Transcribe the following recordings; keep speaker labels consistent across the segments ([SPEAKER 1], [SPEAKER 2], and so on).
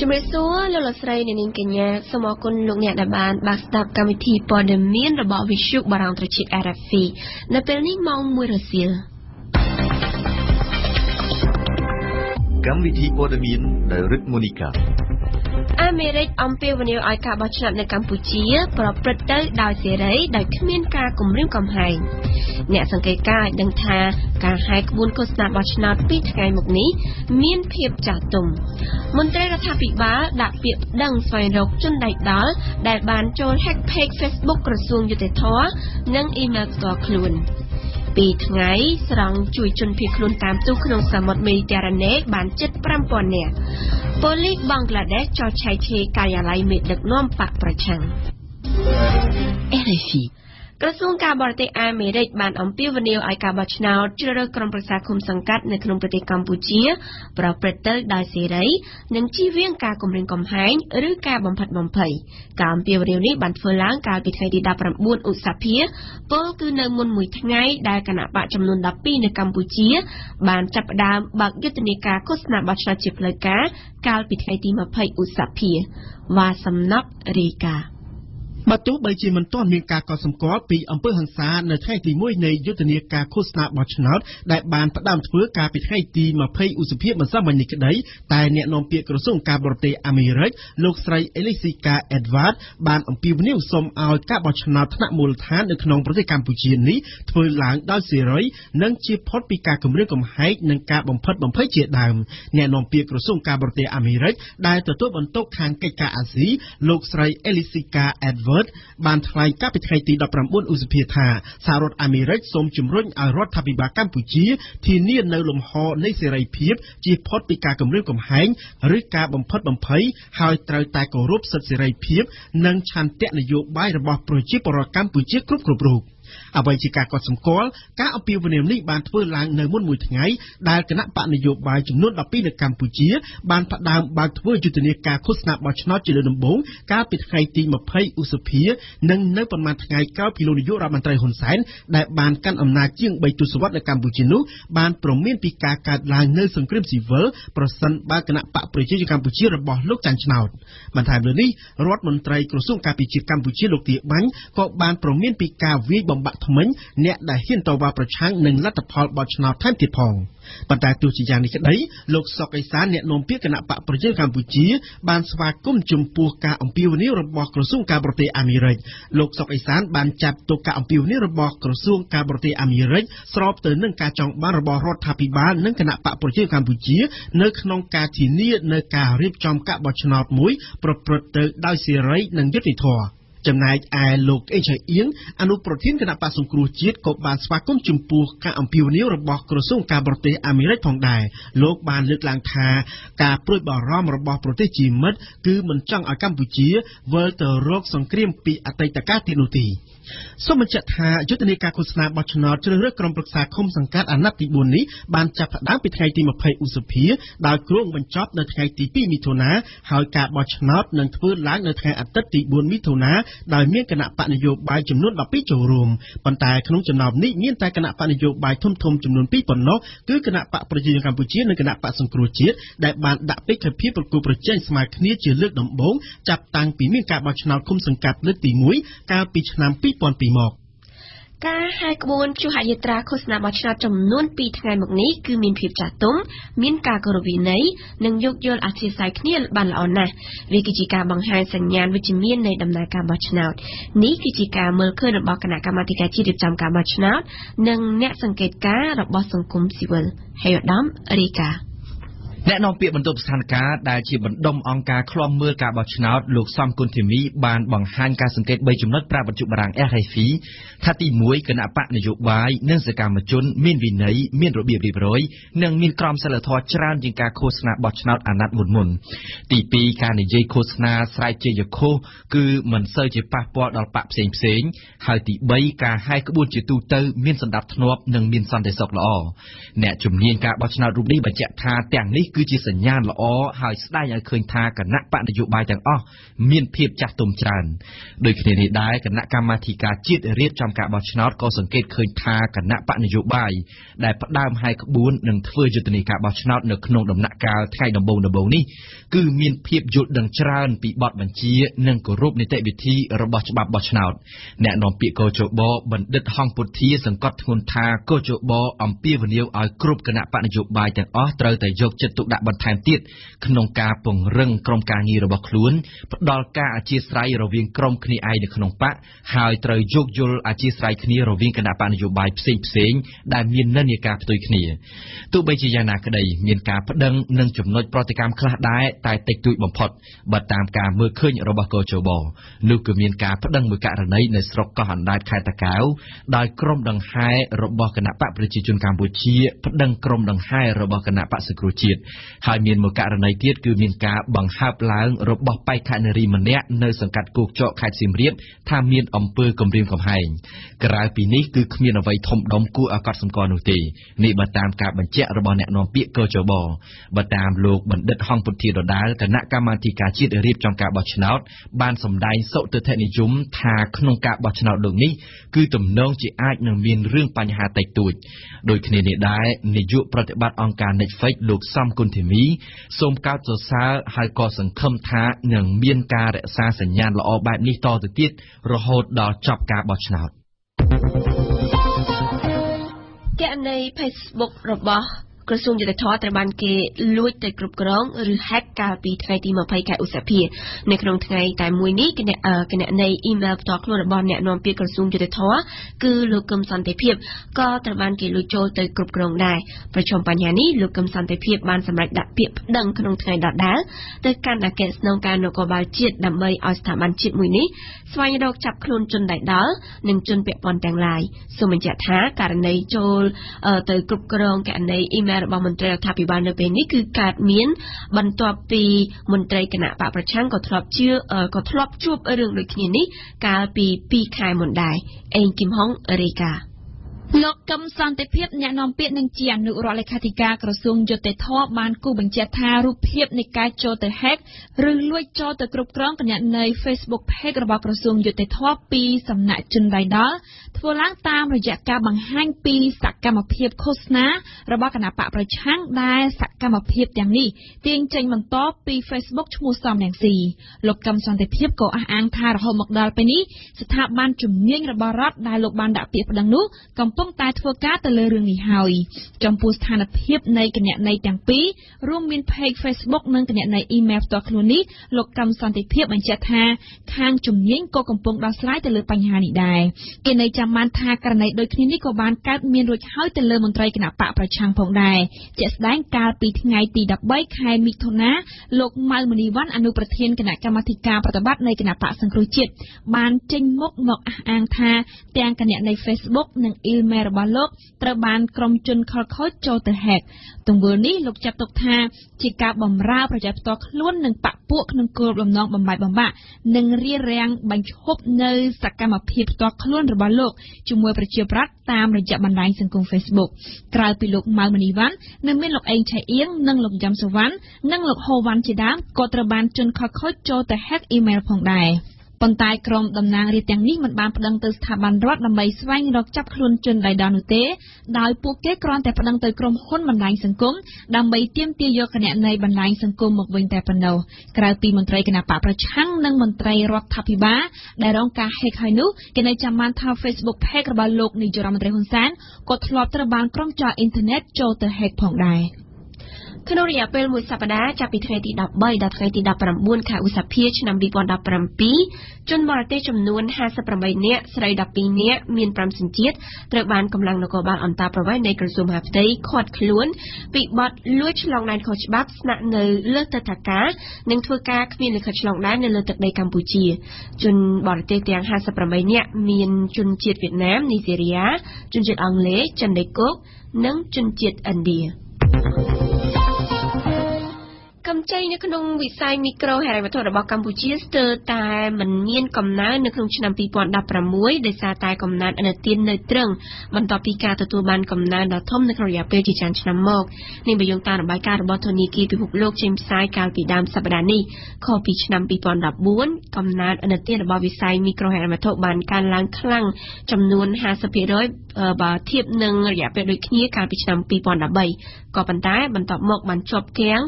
[SPEAKER 1] ជំរាបសួរលោកលោកស្រីអ្នកនាងកញ្ញាសូមអរគុណលោកអ្នកដែលបានបានស្ដាប់កម្មវិធីព័ត៌មានរបស់ Visu បារាំងត្រជា RFI នៅពេលនេះម៉ោង1រសៀល
[SPEAKER 2] កម្មវិធីព័ត៌មានដោយរិទ្ធមូនីកា
[SPEAKER 1] អាមេរិកអំពាវនាវឲ្យការបោះឆ្នោតនៅកម្ពុជា ប្រព្រឹត្តទៅដោយសេរីដោយគ្មានការគំរាមកំហែងអ្នកសង្កេតការណ៍ឲ្យដឹងថាការហែកក្បួនឃោសនាបោះឆ្នោតពីថ្ងៃមុខនេះមានភាពចាស់ទុំមន្ត្រីរដ្ឋាភិបាលដាក់ពាក្យប្តឹងស្វែងរកជនដៃដល់ដែលបានចូល hack page Facebook ក្រសួងយុតិធធនិងអ៊ីមែលផ្ទាល់ខ្លួន 2ថ្ងៃស្រង់ជួយជនភៀសខ្លួនតាមទូក្នុងសមុទ្រមេឌីទែរ៉ាណេបានជិត5000នាក់ប៉ូលីសបង់ក្លាដេសចោទឆៃឆេការិយាល័យមេដឹកនាំបកប្រឆាំង RFI ក្រសួងការបរទេសអាមេរិកបានអំពាវនាវឲ្យការបោះឆ្នោតជ្រើសរើសក្រុមប្រឹក្សាឃុំសង្កាត់នៅក្នុងប្រទេសកម្ពុជា ប្រព្រឹត្តទៅដោយសេរីនិងជៀសវាងការគំរាមកំហែងឬការបំផិតបំភ័យការអំពាវនាវនេះបានធ្វើឡើងកាលពីថ្ងៃទី19ឧសភាពលគឺនៅមុនមួយថ្ងៃដែលគណៈបកចំនួន12នៅកម្ពុជា បានចាប់ផ្ដើមបើកយុទ្ធនាការឃោសនាបោះឆ្នោតជាផ្លូវការកាលពីថ្ងៃទី20ឧសភាវ៉ាសំណប់រីកា
[SPEAKER 3] បើទោះបីជាមិនទាន់មានការកត់សម្គាល់ពីអំពើហិង្សានៅថ្ងៃទី1នៃយុទ្ធនាការឃោសនាបោះឆ្នោតដែលបានផ្ដើមធ្វើកាលពីថ្ងៃទី20ឧសភាម្សិលមិញនេះក្តីតែអ្នកនាំពាក្យក្រសួងការបរទេសអាមេរិកលោកស្រី Elisica Edward បានអំពាវនាវសូមឲ្យការបោះឆ្នោតថ្នាក់មូលដ្ឋាននៅក្នុងប្រទេសកម្ពុជានេះធ្វើឡើងដោយសេរីនិងជាផុតពីការគំរាមកំហែងនិងការបំផិតបំភ័យជាដើមអ្នកនាំពាក្យក្រសួងការបរទេសអាមេរិកដែលទទួលបន្ទុកខាងកិច្ចការអាស៊ីលោកស្រី Elisica Edward Robert បានថ្លែងកាលពីថ្ងៃទី19ឧសភាថាសហរដ្ឋអាមេរិកសូមជំរុញឲ្យរដ្ឋាភិបាលកម្ពុជាធានានៅលំហនៃសេរីភាពជៀសផុតពីការគំរាមកំហែងឬការបំផិតបំភ័យហើយត្រូវតែគោរពសិទ្ធិសេរីភាព និងឆន្ទៈនយោបាយរបស់ប្រជាពលរដ្ឋកម្ពុជាគ្រប់គ្រប់រូប។ អ្វីជាការកត់សម្គាល់ការអំពាវនាវនេះបានធ្វើឡើងនៅមុនមួយថ្ងៃដែលគណៈបកនយោបាយចំនួន12នៅកម្ពុជាបានផ្ដើមបើកធ្វើយុទ្ធនាការឃោសនាបោះឆ្នោតជាលើកដំបូងកាលពីថ្ងៃទី20ឧសភានិងនៅប្រមាណថ្ងៃក្រោយពីលោកនាយករដ្ឋមន្ត្រីហ៊ុនសែនដែលបានកាន់អំណាចជាង3ទសវត្សរ៍នៅកម្ពុជានោះបានប្រមានពីការកើតឡើងនៅសង្គ្រាមស៊ីវិលប្រសិនបើគណៈបកប្រជាជនកម្ពុជារបស់លោកចាន់ឆ្នោតបន្ថែមលើនេះរដ្ឋមន្ត្រីក្រសួងការពារជាតិកម្ពុជាលោកទាបាញ់ក៏បានប្រមានពីការវាយបំបាក់ថ្មិញអ្នកដែលហ៊ានតវ៉ាប្រឆាំងនឹងលទ្ធផលបោះឆ្នោតថែមទៀតផងប៉ុន្តែទោះជាយ៉ាងនេះក្តីលោកសុកអេសានអ្នកនាំពាក្យគណៈបកប្រជាកម្ពុជា បានស្វាគមន៍ចំពោះការអំពាវនាវរបស់ក្រសួងការបរទេសអាមេរិកលោកសុកអេសានបានចាត់ទុកការអំពាវនាវរបស់ក្រសួងការបរទេសអាមេរិកស្របទៅនឹងការចង់បានរបស់រដ្ឋាភិបាលនិងគណៈបកប្រជាកម្ពុជា នៅក្នុងការធានានៅការរៀបចំការបោះឆ្នោតមួយប្រព្រឹត្តទៅដោយសេរីនិងយុត្តិធម៌ ចំណែកឯលោកអេឆៃអៀងអនុប្រធានគណៈបក្សសង្គ្រោះជាតិក៏បានស្វាគមន៍ចំពោះការអំពាវនាវរបស់ក្រសួងការបរទេសអាមេរិកផងដែរលោកបានលើកឡើងថាការព្រួយបារម្ភរបស់ប្រទេសជាមិត្តគឺមិនចង់ឲ្យកម្ពុជាវិលទៅរកសង្គ្រាមពីអតីតកាលទៀតនោះទេ សូមបញ្ជាក់ថាយុទ្ធនាការឃោសនាបោះឆ្នោតជ្រើសរើសក្រុមប្រឹក្សាឃុំសង្កាត់អាណត្តិទី4នេះបានចាប់ផ្ដើមពីថ្ងៃទី20ឧសភាដោយគ្រោងបញ្ចប់នៅថ្ងៃទី2មិថុនាហើយការបោះឆ្នោតនឹងធ្វើឡើងនៅថ្ងៃអាទិត្យទី4មិថុនាដោយមានគណៈបកនយោបាយចំនួន12ចូលរួមប៉ុន្តែក្នុងចំណោមនេះមានតែគណៈបកនយោបាយធំធំចំនួន2ប៉ុណ្ណោះគឺគណៈបកប្រជាជនកម្ពុជានិងគណៈបកសង្គ្រោះជាតិដែលបានដាក់ពេជ្រភាពប្រគល់ប្រជែងស្មើគ្នាជាលើកដំបូងចាប់តាំងពីមានការបោះឆ្នោតឃុំសង្កាត់លើកទី1កាលពីឆ្នាំ2002មក
[SPEAKER 1] ការហែកក្បួនជួហយាត្រាឃោសនាបោះឆ្នោតចំនួន2ថ្ងៃមកនេះគឺមានភាពចាស់ទុំមានការគោរពវិន័យនិងយោគយល់អធិស្ឋានគ្នាបានល្អណាស់វាគឺជាការបង្ហាញសញ្ញាណវិជ្ជមាននៃដំណើរការបោះឆ្នោតនេះគឺជាការមើលឃើញរបស់គណៈកម្មាធិការជាតិរៀបចំការបោះឆ្នោតនិងអ្នកសង្កេតការណ៍របស់សង្គមស៊ីវិលហើយឧត្តមរីកា
[SPEAKER 4] អ្នកនាំពាក្យបន្ទប់ស្ថានភាពដែលជាបណ្ដុំអង្គការឃ្លាំមើលការបោះឆ្នោតលោកសំគុណធីមីបានបង្ហាញការសង្កេត3ចំណុចប្រាប់បញ្ជុបារាំង RFI ថាទី1គណៈបកនយោបាយនិងសកម្មជន មានវិន័យមានរបៀបរៀបរយនិងមានក្រមសីលធម៌ច្រើនជាងការឃោសនាបោះឆ្នោតអាណត្តិមុនមុនទី2ការនិយាយឃោសនាស្រែកជាយខុសគឺមិនសូវជាប៉ះពាល់ដល់បកផ្សេងផ្សេងហើយទី3ការហែកក្បួនជាទូទៅមានសន្តិភាពនិងមានសន្តិសុខល្អអ្នកជំនាញការបោះឆ្នោតរូបនេះបញ្ជាក់ថាទាំងនេះគឺជាសញ្ញាណល្អហើយស្ដែងឲ្យឃើញថាគណៈបកនយោបាយទាំងអស់មានភាពចាស់ទុំច្រើនដូចគ្នានេះដែរគណៈកម្មាធិការជាតិរៀបចំការបោះឆ្នោតក៏សង្កេតឃើញថាគណៈបកនយោបាយដែលផ្ដើមហើយក្បួននឹងធ្វើយុទ្ធនាការបោះឆ្នោតនៅក្នុងដំណាក់កាលថ្ងៃដំបូងដំបូងនេះគឺមានភាពយល់ដឹងច្រើនពីបទបញ្ជា និងគោរពនីតិវិធីរបស់ច្បាប់បោះឆ្នោតអ្នកនាំពាក្យកោជបបណ្ឌិតហងពុធាសង្កត់ធ្ងន់ថាកោជបអំពាវនាវឲ្យគ្រប់គណៈបកនយោបាយទាំងអស់ត្រូវតែយកចិត្តទុកដាក់បន្ថែមទៀតក្នុងការពង្រឹងក្រុមការងាររបស់ខ្លួនផ្ដល់ការអធិស្ឋានរវាងក្រុមគ្នាឯងនៅក្នុងបកហើយត្រូវយោគយល់អធិស្ឋានគ្នារវាងគណៈបកនយោបាយផ្សេងផ្សេងដែលមាននិន្នាការផ្ទុយគ្នាទោះបីជាយ៉ាងណាក្តីមានការប្តឹងនិងចំណុចប្រតិកម្មខ្លះដែរតែតិចតួចបំផុតបើតាមការមើលឃើញរបស់កោជបនោះគឺមានការប្តឹងមួយករណីនៅស្រុកកោះអណ្ដែតខេត្តតាកែវដោយក្រុមដង្ហែរបស់គណៈបកប្រជាជនកម្ពុជាប្តឹងក្រុមដង្ហែរបស់គណៈបកសង្គ្រោះជាតិហើយមានមួយករណីទៀតគឺមានការបង្ហើបឡើងរបស់បេក្ខនារីម្នាក់នៅសង្កាត់គោកចកខេត្តសៀមរាបថាមានអំពើគំរាមកំហែងក្រៅពីនេះគឺគ្មានអ្វីធំដុំគួរឲ្យកត់សម្គាល់នោះទេនេះបើតាមការបញ្ជាក់របស់អ្នកនាំពាក្យកោជបបើតាមលោកបណ្ឌិតហងពុធាដដាលគណៈកម្មាធិការជាតិរៀបចំការបោះឆ្នោតបានសម្ដែងសុទិដ្ឋិនិយមថាក្នុងការបោះឆ្នោតលោកនេះគឺទំនងជាអាចនឹងមានរឿងបញ្ហាតិចតួចដូចគ្នានេះដែរនាយកប្រតិបត្តិអង្គការ Netflix លោកសំគុណធីមីសូមកោតសរសើរហើយក៏សង្ឃឹមថានឹងមានការរក្សាសញ្ញាណល្អបែបនេះតទៅទៀតរហូតដល់ចប់ការបោះឆ្នោត
[SPEAKER 1] ករណី Facebook របស់ ក្រសួងយុតិធធត្រូវបានគេលួចទៅគ្រប់គ្រងឬ hack កាលពីថ្ងៃទី20ខែឧសភានៅក្នុងថ្ងៃតែមួយនេះគណៈគណៈនៃ email ផ្ទាល់ខ្លួនរបស់អ្នកនាំពាក្យក្រសួងយុតិធធគឺលោកកឹមសន្តិភាពក៏ត្រូវបានគេលួចចូលទៅគ្រប់គ្រងដែរប្រជុំបញ្ហានេះលោកកឹមសន្តិភាពបានសម្រេចដាក់ពាក្យប្តឹងក្នុងថ្ងៃដដែលទៅកាន់អគ្គស្នងការនគរបាលជាតិដើម្បីឲ្យស្ថាប័នជាតិមួយនេះស្វែងរកចាប់ខ្លួនជនដែលដល់និងជនពាក់ព័ន្ធទាំងឡាយសូមបញ្ជាក់ថាករណីចូលទៅគ្រប់គ្រងករណី email ការរបស់មន្ត្រីរដ្ឋាភិបាលនៅពេលនេះគឺកើតមាន បន្ទាប់ពីមន្ត្រីគណៈបកប្រឆាំងក៏ធ្លាប់ជឿក៏ធ្លាប់ជួបរឿងដូចគ្នានេះកាលពី2ខែមុនដែរអេងគឹមហុងរាយការណ៍
[SPEAKER 5] លោកកឹមសន្តិភាពអ្នកនាំពាក្យនឹងជាអនុរដ្ឋលេខាធិការក្រសួងយុតិធធបានគូបញ្ជាក់ថារូបភាពនៃការចូលទៅ hack ឬលួចចូលទៅគ្រប់គ្រងគណនី Facebook Page របស់ក្រសួងយុតិធធពីសំណាក់ជនដៃដល់ធ្វើឡើងតាមរយៈការបង្ហាញពីសកម្មភាពឃោសនារបស់គណៈបកប្រឆាំងដែលសកម្មភាពទាំងនេះទាញចេញបន្តពី Facebook ឈ្មោះសំរងស៊ីលោកកឹមសន្តិភាពក៏អះអាងថារហូតមកដល់ពេលនេះស្ថាប័នជំនាញរបស់រដ្ឋដែលលោកបានដាក់ពាក្យប្តឹងនោះកំពុងតែធ្វើការទៅលើរឿងនេះហើយចំពោះស្ថានភាពនៃគណនីទាំងពីររួមមាន page Facebook និងគណនី email ផ្ទាល់ខ្លួននេះលោកកឹមសន្តិភាពបញ្ជាក់ថាខាងជំនាញក៏កំពុងដោះស្រាយទៅលើបញ្ហានេះដែរគេនៅចាំបានថាករណីដូចគ្នានេះក៏បានកើតមានរួចហើយទៅលើមន្ត្រីគណៈបកប្រឆាំងផងដែរជាក់ស្ដែងកាលពីថ្ងៃទី13ខែមិថុនាលោកម៉ៅមនីវ៉ាន់អនុប្រធានគណៈកម្មាធិការប្រតិបត្តិនៃគណៈបកសង្គ្រោះជាតិបានចេញមុខមកអះអាងថាទាំងគណនី Facebook និង email របស់លោកត្រូវបានក្រុមជនខលខូចចូលទៅ hack ទង្វើនេះលោកចាត់ទុកថាជាការបំរើប្រយោជន៍ផ្ទាល់ខ្លួននិងបកពួកក្នុងគោលបំណងបំបាយបំបាក់និងរារាំងបញ្ឈប់នៅសកម្មភាពផ្ទាល់ខ្លួនរបស់លោកជាមួយប្រជាប្រដ្ឋតាមរយៈបណ្ដាញសង្គម Facebook ក្រៅពីលោកម៉ៅមនីវ៉ាន់នៅមានលោកអេងឆៃអៀងនិងលោកយ៉ាំសវណ្ណនិងលោកហូវ៉ាន់ជាដើមក៏ត្រូវបានជនខលខូចចូលទៅ hack email ផងដែរ។ ប៉ុន្តែក្រុមតំណាងរាស្ត្រទាំងនេះមិនបានប្តឹងទៅស្ថាប័នរដ្ឋដើម្បីស្វែងរកចាប់ខ្លួនជនដៃដល់នោះទេ ដោយពួកគេគ្រាន់តែប្តឹងទៅក្រុមហ៊ុនបណ្ដាញសង្គមដើម្បីទាមទារយកគណនីបណ្ដាញសង្គមមកវិញតែប៉ុណ្ណោះក្រៅពីមន្ត្រីគណៈបកប្រឆាំងនិងមន្ត្រីរដ្ឋាភិបាលដែលរងការហែកហើយនោះគេនៅចាំបានថា Facebook Page របស់លោកនាយរដ្ឋមន្ត្រីហ៊ុនសែនក៏ធ្លាប់ត្រូវបានក្រុមចោរអ៊ីនធឺណិតចូលទៅហែកផងដែរ។
[SPEAKER 1] ក្នុងរយៈពេលមួយសប្តាហ៍ចាប់ពីថ្ងៃទី13ដល់ថ្ងៃទី19ខែឧសភាឆ្នាំ2017ជនបរទេសចំនួន58នាក់ស្រី12នាក់មាន5សញ្ជាតិត្រូវបានកម្លាំងនគរបាលអន្តរប្រវេសន៍នៃក្រសួងមហាផ្ទៃឃាត់ខ្លួនពីបទលួចឆ្លងដែនខុសច្បាប់ស្នាក់នៅលើទឹកថាការនិងធ្វើការគ្មានលិខិតឆ្លងដែននៅលើទឹកដីកម្ពុជា ជនបរទេសទាំង58នាក់មានជនជាតិវៀតណាមនីហ្សេរីជនជាតិអង់គ្លេសចិនដីគោកនិងជនជាតិឥណ្ឌា ជ័យនៅក្នុងវិស័យមីក្រូហិរញ្ញវត្ថុរបស់កម្ពុជាស្ទើរតែមិនមានកំណើននៅក្នុងឆ្នាំ2016ដោយសារតែកំណើនឥណទាននៅត្រឹងបន្ទាប់ពីការទទួលបានកំណើនដ៏ធំនៅក្នុងរយៈពេលជាច្រើនឆ្នាំមកនេះបើយោងតាមរបាយការណ៍របស់ធនាគារពិភពលោកចេញផ្សាយកាលពីដើមសប្តាហ៍នេះខុសពីឆ្នាំ2014កំណើនឥណទានរបស់វិស័យមីក្រូហិរញ្ញវត្ថុបានកើនឡើងខ្លាំងចំនួន50%បើធៀបនឹងរយៈពេលដូចគ្នាកាលពីឆ្នាំ2013 ក៏ប៉ុន្តែបន្ទាប់មកបានជាប់គាំង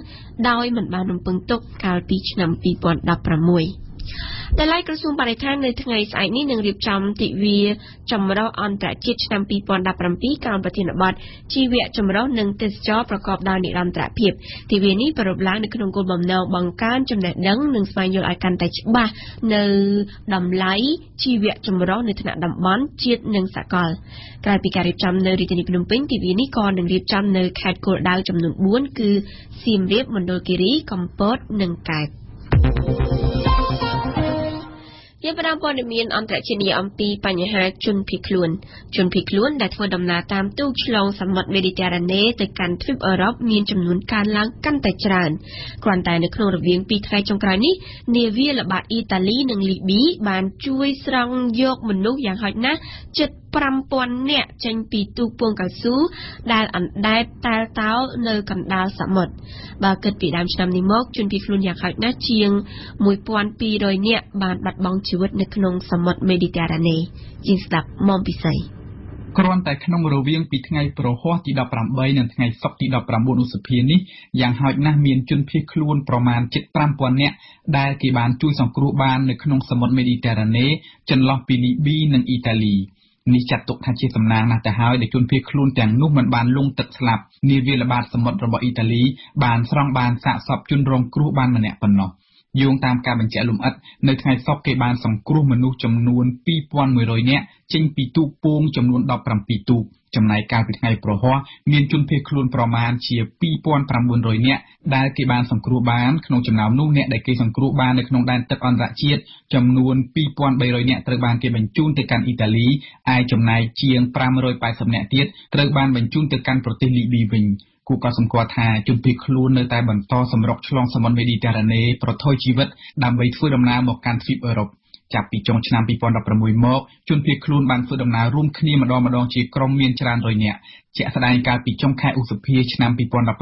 [SPEAKER 1] ដោយមិនបានរំពឹងទុកកាលពីឆ្នាំ2016 ដែលឡែកក្រសួងបរិស្ថាននៅថ្ងៃស្អែកនេះនឹងរៀបចំទិវាចម្រុះអន្តរជាតិឆ្នាំ2017ក្រោមប្រធានបទជីវៈចម្រុះនិងទេសចរប្រកបដោយនិរន្តរភាពទិវានេះប្រារព្ធឡើងនៅក្នុងគោលបំណងបង្កើនចំណេះដឹងនិងស្វែងយល់ឲ្យកាន់តែច្បាស់នៅតម្លៃជីវៈចម្រុះនៅថ្នាក់តំបន់ជាតិនិងសកលក្រៅពីការរៀបចំនៅរាជធានីភ្នំពេញទិវានេះក៏នឹងរៀបចំនៅខេត្តគោលដៅចំនួន4គឺសៀមរាបមណ្ឌលគិរីកំពតនិងកែប thank you យើងផ្ដើមព័ត៌មានអន្តរជាតិនេះអំពីបញ្ហាជនភៀសខ្លួន ជនភៀសខ្លួនដែលធ្វើដំណើរតាមទូកឆ្លងសមុទ្រមេឌីទែរ៉ាណេទៅកាន់ទ្វីបអឺរ៉ុបមានចំនួនកើនឡើងកាន់តែច្រើនគ្រាន់តែនៅក្នុងរវាង2ថ្ងៃចុងក្រោយនេះនាវាល្បាតអ៊ីតាលីនិងលីប៊ីបានជួយស្រង់យកមនុស្សយ៉ាងហោចណាស់ជិត5000នាក់ចេញពីទូកពងកៅស៊ូដែលអណ្ដែតតែលតោនៅកណ្ដាលសមុទ្របើគិតពីដើមឆ្នាំនេះមកជនភៀសខ្លួនយ៉ាងហោចណាស់ជាង1200នាក់បានបាត់បង់ជីវិតនៅក្នុងសមុទ្រមេឌីទែរ៉ាណេជាងស្ដាប់មុំពិសី
[SPEAKER 6] គ្រាន់តែក្នុងរវាងពីថ្ងៃប្រហ័សទី18និងថ្ងៃសុក្រទី19ឧសភានេះយ៉ាងហោចណាស់មានជនភៀសខ្លួនប្រមាណជិត5000នាក់ដែលគេបានជួយសង្គ្រោះបាននៅក្នុងសមុទ្រមេឌីទែរ៉ាណេចន្លោះពីលីប៊ីនិងអ៊ីតាលី។នេះចាត់ទុកថាជាសំណាងណាស់ទៅហើយដែលជនភៀសខ្លួនទាំងនោះមិនបានលង់ទឹកស្លាប់នាវាល្បាតសមុទ្ររបស់អ៊ីតាលីបានស្រង់បានសាកសពជនរងគ្រោះបានម្នាក់ប៉ុណ្ណោះ យោងតាមការបញ្ជាក់លម្អិត នៅថ្ងៃសុក្រគេបានសង្គ្រោះមនុស្សចំនួន2100នាក់ចេញពីទូកពងចំនួន17ទូកចំណែកកាលពីថ្ងៃប្រហ័សមានជនភៀសខ្លួនប្រមាណជា2900នាក់ដែលគេបានសង្គ្រោះបានក្នុងចំណោមនោះអ្នកដែលគេសង្គ្រោះបាននៅក្នុងដែនទឹកអន្តរជាតិចំនួន2300នាក់ត្រូវបានគេបញ្ជូនទៅកាន់អ៊ីតាលីឯចំណែកជាង580នាក់ទៀតត្រូវបានបញ្ជូនទៅកាន់ប្រទេសលីប៊ីវិញ គូក៏សម្គាល់ថាជនភៀសខ្លួននៅតែបន្តសម្រុកឆ្លងសមុទ្រមេឌីទែរ៉ាណេប្រថុយជីវិតដើម្បីធ្វើដំណើរមកកាន់ទ្វីបអឺរ៉ុបចាប់ពីចុងឆ្នាំ2016មកជនភៀសខ្លួនបានធ្វើដំណើររួមគ្នាម្ដងម្ដងជាក្រុមមានច្រើនរយនាក់ជាក់ស្ដែងកាលពីចុងខែឧសភាឆ្នាំ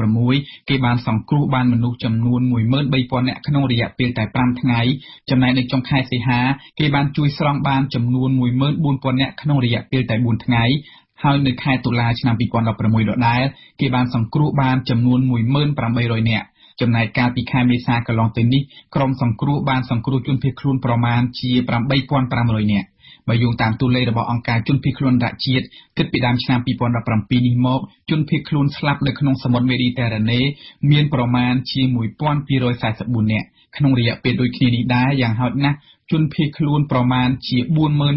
[SPEAKER 6] 2016គេបានសង្គ្រោះបានមនុស្សចំនួន13000នាក់ក្នុងរយៈពេលតែ5ថ្ងៃចំណែកនៅចុងខែសីហាគេបានជួយស្រង់បានចំនួន14000នាក់ក្នុងរយៈពេលតែ4ថ្ងៃ ហើយនៅខែតុលាឆ្នាំ2016ដដែលគេបានសង្គ្រោះបានចំនួន1800នាក់ចំណែកកាលពីខែមេសាកន្លងទៅនេះក្រុមសង្គ្រោះបានសង្គ្រោះជនភៀសខ្លួនប្រមាណជា8500នាក់បើយោងតាមតួលេខរបស់អង្គការជនភៀសខ្លួនអន្តរជាតិគិតពីដើមឆ្នាំ2017នេះមកជនភៀសខ្លួនស្លាប់នៅក្នុងសមុទ្រមេឌីទែរ៉ាណេមានប្រមាណជា1244នាក់ក្នុងរយៈពេលដូចគ្នានេះដែរយ៉ាងហោចណាស់ ជនភៀសខ្លួនប្រមាណជា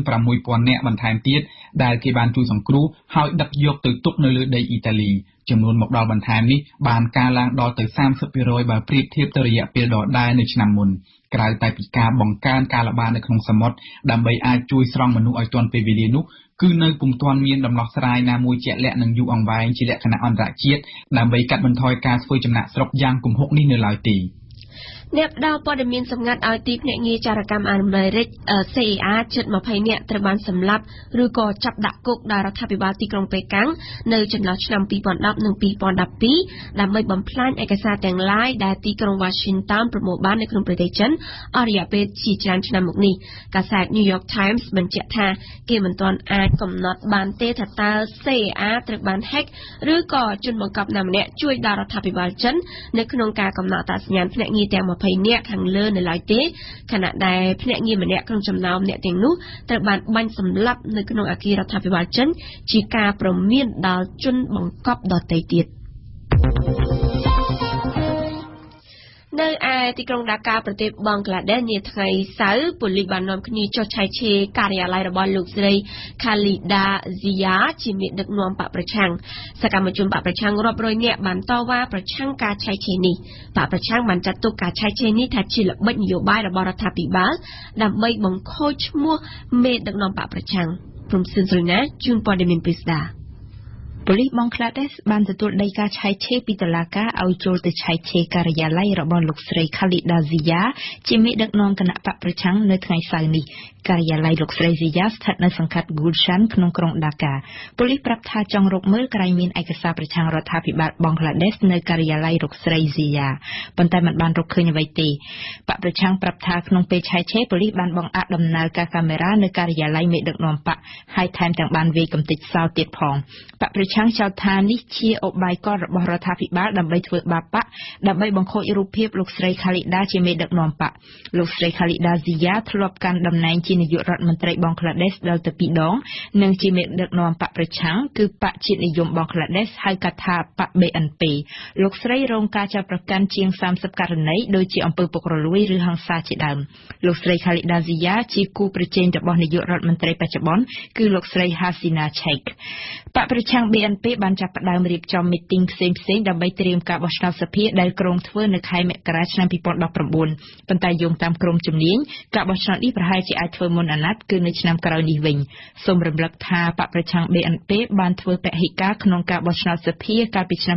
[SPEAKER 6] 46000នាក់បន្ថែមទៀតដែលគេបានជួយសង្គ្រោះហើយដឹកយកទៅទុកនៅលើដីអ៊ីតាលីចំនួនមកដល់បន្ថែមនេះបានកើនឡើងដល់ទៅ30%បើប្រៀបធៀបទៅរយៈពេលដដែលនៅឆ្នាំមុនក្រៅតែពីការបង្កើនការល្បាតនៅក្នុងសមុទ្រដើម្បីអាចជួយស្រង់មនុស្សឲ្យទាន់ពេលវេលានោះគឺនៅពុំទាន់មានដំណោះស្រាយណាមួយជាក់លាក់និងយូរអង្វែងជាលក្ខណៈអន្តរជាតិដើម្បីកាត់បន្ថយការធ្វើចំណាក់ស្រុកយ៉ាងគំហុកនេះនៅឡើយទេ។
[SPEAKER 1] អ្នកផ្ដល់ព័ត៌មានសម្ងាត់ឲ្យទីភ្នាក់ងារចារកម្មអាមេរិក CIA ជិត20នាក់ត្រូវបានសម្លាប់ឬក៏ចាប់ដាក់គុកដោយរដ្ឋាភិបាលទីក្រុងប៉េកាំងនៅចន្លោះឆ្នាំ2010និង2012ដើម្បីបំផ្លាញឯកសារទាំងឡាយដែលទីក្រុង Washington ប្រមូលបាននៅក្នុងប្រទេសចិនអស់រយៈពេលជាច្រើនឆ្នាំមកនេះកាសែត New York Times បញ្ជាក់ថាគេមិនទាន់អាចកំណត់បានទេថាតើ CIA ត្រូវបាន hack ឬក៏ជនបង្កប់ណាម្នាក់ជួយដល់រដ្ឋាភិបាលចិននៅក្នុងការកំណត់អត្តសញ្ញាណភ្នាក់ងារទាំង20នាក់ខាងលើនៅឡើយទេខណៈដែលភ្នាក់ងារម្នាក់ក្នុងចំណោមអ្នកទាំងនោះត្រូវបានបាញ់សម្លាប់នៅក្នុងអគាររដ្ឋាភិបាលចិនជាការប្រមានដល់ជនបង្កប់ដទៃទៀត thank you នៅឯទីក្រុងដាកាប្រទេសបង់ក្លាដេសនាថ្ងៃសៅរ៍ប៉ូលីសបាននាំគ្នាចុះឆែកឆេរការិយាល័យរបស់លោកស្រី Khalida Zia ជាមេដឹកនាំបកប្រឆាំងសកម្មជនបកប្រឆាំងរាប់រយនាក់បានតវ៉ាប្រឆាំងការឆែកឆេរនេះបកប្រឆាំងបានចាត់ទុកការឆែកឆេរនេះថាជាល្បិចនយោបាយរបស់រដ្ឋាភិបាលដើម្បីបង្ខូចឈ្មោះមេដឹកនាំបកប្រឆាំងព្រមសឿនស្រីណាជួនព័ត៌មានពិស្ដា
[SPEAKER 7] ប៉ូលីសបង់ក្លាដេសបានទទួលដីកាឆៃឆេពីតុលាការឲ្យចូលទៅឆៃឆេការិយាល័យរបស់លោកស្រី Khalida Zia ជាមេដឹកនាំគណៈបកប្រឆាំងនៅថ្ងៃសៅរ៍នេះការិយាល័យលោកស្រី Zia ស្ថិតនៅសង្កាត់ Gulshan ក្នុងក្រុងដាកាប៉ូលីសប្រាប់ថាចង់រកមើលក្រែងមានឯកសារប្រឆាំងរដ្ឋាភិបាលបង់ក្លាដេសនៅការិយាល័យលោកស្រី Zia ប៉ុន្តែមិនបានរកឃើញអ្វីទេបកប្រឆាំងប្រាប់ថាក្នុងពេលឆៃឆេប៉ូលីសបានបង្អាក់ដំណើរការកាមេរ៉ានៅការិយាល័យមេដឹកនាំបកហើយថែមទាំងបានវាយកំទេចសោទៀតផងបកប្រឆាំងចោទថានេះជាឧបាយកលរបស់រដ្ឋាភិបាលដើម្បីធ្វើបាបបកដើម្បីបង្ខូចរូបភាពលោកស្រី Khalida ជាមេដឹកនាំបកលោកស្រី Khalida Zia ធ្លាប់កាន់តំណែងជានាយករដ្ឋមន្ត្រីបង់ក្លាដេសដល់ទៅ2ដង និងជាមេដឹកនាំបកប្រឆាំងគឺបកជាតិនិយមបង់ក្លាដេសហៅកាត់ថាបក BNP លោកស្រីរងការចាប់ប្រកាន់ជាង30ករណីដូចជាអំពើពុករលួយឬហិង្សាជាដើមលោកស្រី Khalida Zia ជាគូប្រជែងរបស់នាយករដ្ឋមន្ត្រីបច្ចុប្បន្នគឺលោកស្រី Hasina Sheikh បកប្រឆាំង BNP បានចាប់ផ្ដើមរៀបចំមីទីងផ្សេងៗដើម្បីត្រៀមការបោះឆ្នោតសភាដែលក្រុងធ្វើនៅខែមករាឆ្នាំ2019ប៉ុន្តែយោងតាមក្រុមជំនាញការបោះឆ្នោតនេះប្រហែលជាអាចធ្វើមុនអាណត្តិគឺនៅឆ្នាំក្រោយនេះវិញសូមរំលឹកថាបកប្រឆាំង BNP បានធ្វើពហិការក្នុងការបោះឆ្នោតសភាកាលពីឆ្នាំ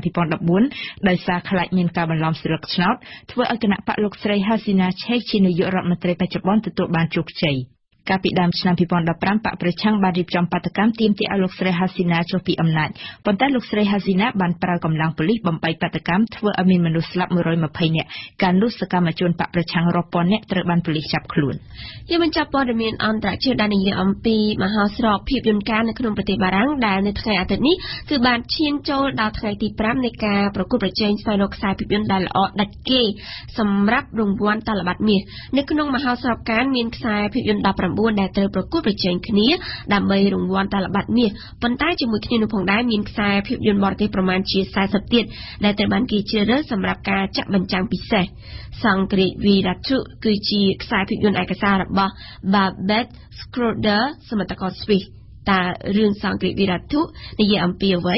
[SPEAKER 7] 2014ដោយសារខ្លាចមានការបន្លំស្លឹកឆ្នោតធ្វើឲ្យគណៈបកលោកស្រី Hasina Sheikh ជានាយករដ្ឋមន្ត្រីបច្ចុប្បន្នទទួលបានជោគជ័យ កាលពីដើមឆ្នាំ2015បកប្រឆាំងបានរៀបចំបាតកម្មទាមទារឲ្យលោកស្រីហាស៊ីណាចុះពីអំណាចប៉ុន្តែលោកស្រីហាស៊ីណាបានប្រើកម្លាំងប៉ូលីសបំបីបាតកម្មធ្វើឲ្យមានមនុស្សស្លាប់120នាក់កាលនោះសកម្មជនបកប្រឆាំងរាប់ពាន់នាក់ត្រូវបានប៉ូលីសចាប់ខ្លួន
[SPEAKER 1] យើងបញ្ចប់ព័ត៌មានអន្តរជាតិដែលនិយាយអំពីមហោស្រពភាពយន្តការនៅក្នុងប្រទេសបារាំងដែលនៅថ្ងៃអាទិត្យនេះគឺបានឈានចូលដល់ថ្ងៃទី5នៃការប្រកួតប្រជែងស្វែងរកខ្សែភាពយន្តដែលល្អដាច់គេសម្រាប់រង្វាន់តលប័តមាសនៅក្នុងមហោស្រពការមានខ្សែភាពយន្ត19 9ដែលត្រូវប្រកួតប្រជែងគ្នាដើម្បីរង្វាន់តាលប័តមាសប៉ុន្តែជាមួយគ្នានោះផងដែរមានខ្សែភាពយន្តបរទេសប្រមាណជា40ទៀតដែលត្រូវបានគេជ្រើសរើសសម្រាប់ការចាក់បញ្ចាំងពិសេសសង្គ្រិតវីរ៉ាទុគឺជាខ្សែភាពយន្តឯកសាររបស់ Babette Schroeder សមត្ថករស្វីសតើរឿងសង្គ្រិតវីរ៉ាទុនិយាយអំពីអ្វី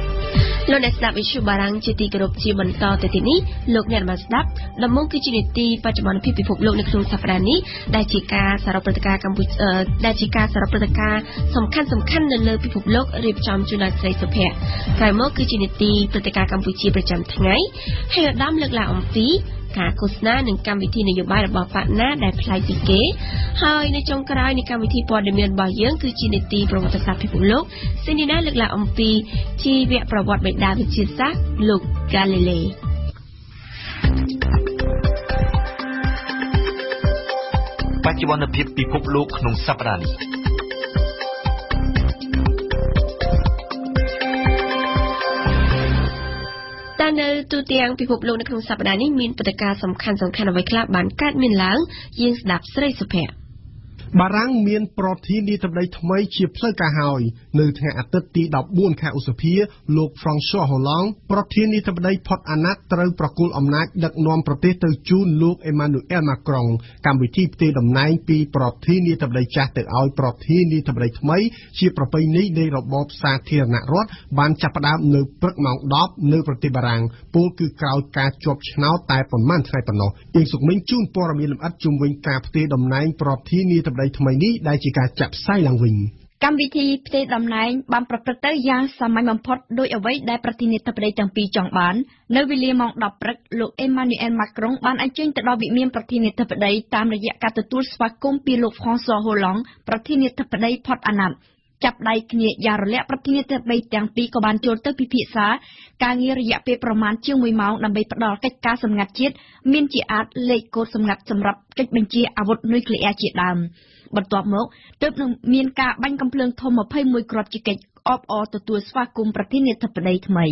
[SPEAKER 1] លោកអ្នកស្ដាប់វិទ្យុបារាំងជាទីគោរពជាបន្តទៅទីនេះលោកអ្នកបានស្ដាប់ដំណងគឺជានីតិបច្ចុប្បន្នភាពពិភពលោកនៅក្នុងសប្តាហ៍នេះដែលជាការសរុបព្រឹត្តិការណ៍កម្ពុជាដែលជាការសរុបព្រឹត្តិការណ៍សំខាន់សំខាន់នៅលើពិភពលោករៀបចំជូនដោយស្រីសុភ័ក្រក្រោយមកគឺជានីតិព្រឹត្តិការណ៍កម្ពុជាប្រចាំថ្ងៃហើយឧត្តមលើកឡើងអំពី ការឃោសនានិងកម្មវិធីនយោបាយរបស់បកណាដែលប្លែកពីគេហើយនៅចុងក្រោយនៃកម្មវិធីព័ត៌មានរបស់យើងគឺជានីតិប្រវត្តិសាស្ត្រពិភពលោកសេនីណាលើកឡើងអំពីជីវប្រវត្តិបិតាវិទ្យាសាស្ត្រលោក Galilei
[SPEAKER 2] បច្ចុប្បន្នភាពពិភពលោកក្នុងសប្តាហ៍នេះ
[SPEAKER 1] នៅទូទាំងពិភពលោកនៅក្នុងសប្តាហ៍នេះមានព្រឹត្តិការណ៍សំខាន់សំខាន់អ្វីខ្លះបានកើតមានឡើង យើងស្ដាប់ស្រីសុភ័ក្រ
[SPEAKER 8] បារាំងមានប្រធានាធិបតីថ្មីជាផ្លូវការហើយ នៅថ្ងៃអាទិត្យទី14ខែឧសភាលោក François Hollande ប្រធានាធិបតីផុតអាណត្តិត្រូវប្រគល់អំណាចដឹកនាំប្រទេសទៅជូនលោក Emmanuel Macron កម្មវិធីផ្ទេរតំណែងពីប្រធានាធិបតីចាស់ទៅឲ្យប្រធានាធិបតីថ្មី ជាប្រពៃណីនៃរបបសាធារណរដ្ឋបានចាប់ផ្ដើមនៅព្រឹកម៉ោង10នៅប្រទេសបារាំងពលគឺក្រោយការជាប់ឆ្នោតតែប៉ុន្មានថ្ងៃប៉ុណ្ណោះអៀងសុកមិញជូនព័ត៌មានលម្អិតជុំវិញការផ្ទេរតំណែងប្រធានាធិបតីថ្មីនេះដែលជាការចាក់ផ្សាយឡើងវិញ
[SPEAKER 9] កម្មវិធីផ្ទេរតំណែងបានប្រព្រឹត្តទៅយ៉ាងសាមញ្ញបំផុតដោយអ្វីដែលប្រធានាធិបតីទាំងពីរចង់បាននៅវេលាម៉ោង10ព្រឹកលោកអេម៉ានូអែលម៉ាក្រុងបានអញ្ជើញទៅដល់វិមានប្រធានាធិបតីតាមរយៈការទទួលស្វាគមន៍ពីលោកហ្វ្រង់ស៊ុលហូឡង់ប្រធានាធិបតីផុតអាណត្តិ ចាប់ដៃគ្នាយ៉ាងរលាក់ប្រធានាធិបតីទាំងពីរក៏បានចូលទៅពិភាក្សាការងាររយៈពេលប្រមាណជាង1ម៉ោងដើម្បីផ្ដល់កិច្ចការសម្ងាត់ជាតិមានជាអាចលេខកូដសម្ងាត់សម្រាប់កិច្ចបញ្ជាអាវុធនុយក្លេអ៊ែរជាដើមបន្ទាប់មកទើបនឹងមានការបាញ់កំភ្លើងធំ21គ្រាប់ជាកិច្ច អបអរទទួលស្វាគមន៍ប្រធានាធិបតីថ្មី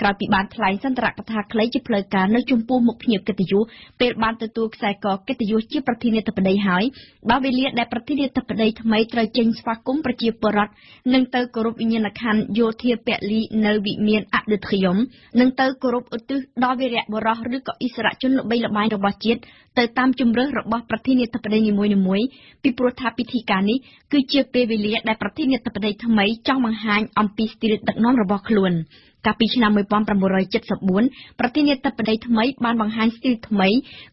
[SPEAKER 9] ក្រោយពីបានថ្លែងសន្ទរកថាខ្លីជាផ្លូវការនៅចំពោះមុខភ្ញៀវកិត្តិយសពេលបានទទួលខ្សែកកិត្តិយសជាប្រធានាធិបតីហើយបើវេលាដែលប្រធានាធិបតីថ្មីត្រូវចេញស្វាគមន៍ប្រជាពលរដ្ឋនិងទៅគោរពវិញ្ញាណក្ខន្ធយោធាពលីនៅវិមានអឌឺទ្រីយ៉ុមនិងទៅគោរពឧទ្ទិសដល់វីរៈបុរសឬក៏អិសរាជជនល្បីល្បាញរបស់ជាតិទៅតាមជំរឿសរបស់ប្រធានាធិបតីនីមួយៗពីព្រោះថាពិធីការនេះគឺជាពេលវេលាដែលប្រធានាធិបតីថ្មីចង់បង្ហាញអំពីស្ទីលដឹកនាំរបស់ខ្លួនកាលពីឆ្នាំ1974ប្រធានាធិបតីថ្មីបានបង្ហាញស្ទីលថ្មី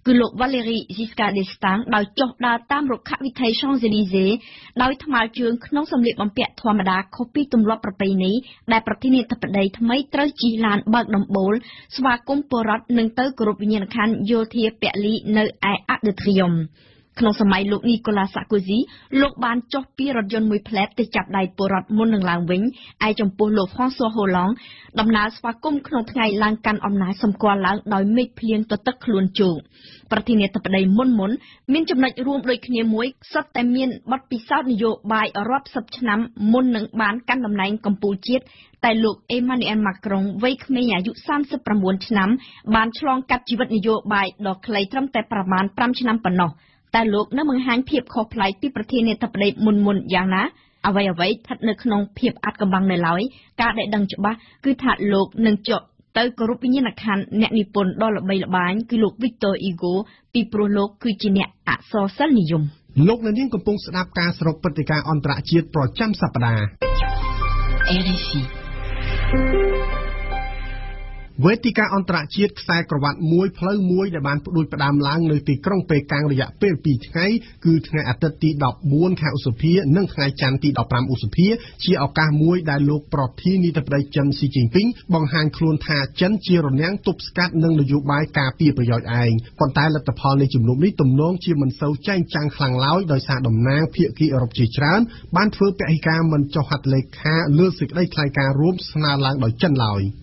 [SPEAKER 9] គឺលោក Valéry Giscard d'Estaing ដោយចុះដើរតាមរុក្ខវិថី Champs-Élysées ដោយថ្មើរជើងក្នុងសម្លៀកបំពាក់ធម្មតាខុសពីទម្លាប់ប្រពៃណីដែលប្រធានាធិបតីថ្មីត្រូវជិះឡានបើកដំបូល ស្វាគមន៍ពលរដ្ឋនិងទៅគោរពវិញ្ញាណក្ខន្ធយោធាពលីនៅឯ Arc de Triomphe ក្នុងសម័យលោកនីកូឡាសាកូស៊ីលោកបានចុះពីរថយន្តមួយផ្លែតទៅចាប់ដៃពលរដ្ឋមុននឹងឡើងវិញឯចំពោះលោកហ្វ្រង់ស៊ុយហូឡង់ដំណើរស្វាគមន៍ក្នុងថ្ងៃឡើងកាន់អំណាចសម្គាល់ឡើងដោយមេឃភ្លៀងទទឹកខ្លួនជោគប្រធានាធិបតីមុនមុនមានចំណុចរួមដូចគ្នាមួយសុទ្ធតែមានបទពិសោធន៍នយោបាយរាប់សិបឆ្នាំមុននឹងបានកាន់តំណែងកម្ពុជាជាតិតែលោកអេម៉ានូអែលម៉ាក្រុងវ័យក្មេងអាយុ39ឆ្នាំបានឆ្លងកាត់ជីវិតនយោបាយដ៏ខ្លីត្រឹមតែប្រមាណ5ឆ្នាំប៉ុណ្ណោះ តែលោកនៅបង្ហាញភាពខុសប្លែកពីប្រធានាធិបតីមុនមុនយ៉ាងណាអ្វីអ្វីស្ថិតនៅក្នុងភាពអាត់កំបាំងនៅឡើយការដែលដឹងច្បាស់គឺថាលោកនឹងចុះទៅគោរពវិញ្ញាណក្ខន្ធអ្នកនិពន្ធដ៏ល្បីល្បាញគឺលោក Victor Hugo ពីព្រោះលោកគឺជាអ្នកអក្សរសិល្ប៍និយម
[SPEAKER 8] លោកនៅនាងកំពុងស្ដាប់ការសរុបព្រឹត្តិការណ៍អន្តរជាតិប្រចាំសប្តាហ៍ RFI វេទិកាអន្តរជាតិខ្សែក្រវ៉ាត់មួយផ្លូវមួយដែលបានផ្ដួចផ្ដើមឡើងនៅទីក្រុងប៉េកាំងរយៈពេល2ថ្ងៃគឺថ្ងៃអាទិត្យទី14ខែឧសភានិងថ្ងៃច័ន្ទទី15ឧសភាជាឱកាសមួយដែលលោកប្រធានាធិបតីចិនស៊ីជីនពីងបង្ហាញខ្លួនថាចិនជារនាំងទប់ស្កាត់នឹងនយោបាយការពារប្រយោជន៍ឯងប៉ុន្តែលទ្ធផលនៃជំនុំនេះទំនងជាមិនសូវចែងចាំងខ្លាំងឡើយដោយសារតំណាងភាគីអឺរ៉ុបជាច្រើនបានធ្វើពហិការមិនចុះហត្ថលេខាលើសេចក្តីថ្លែងការណ៍រួមស្នើឡើងដោយចិនឡើយ។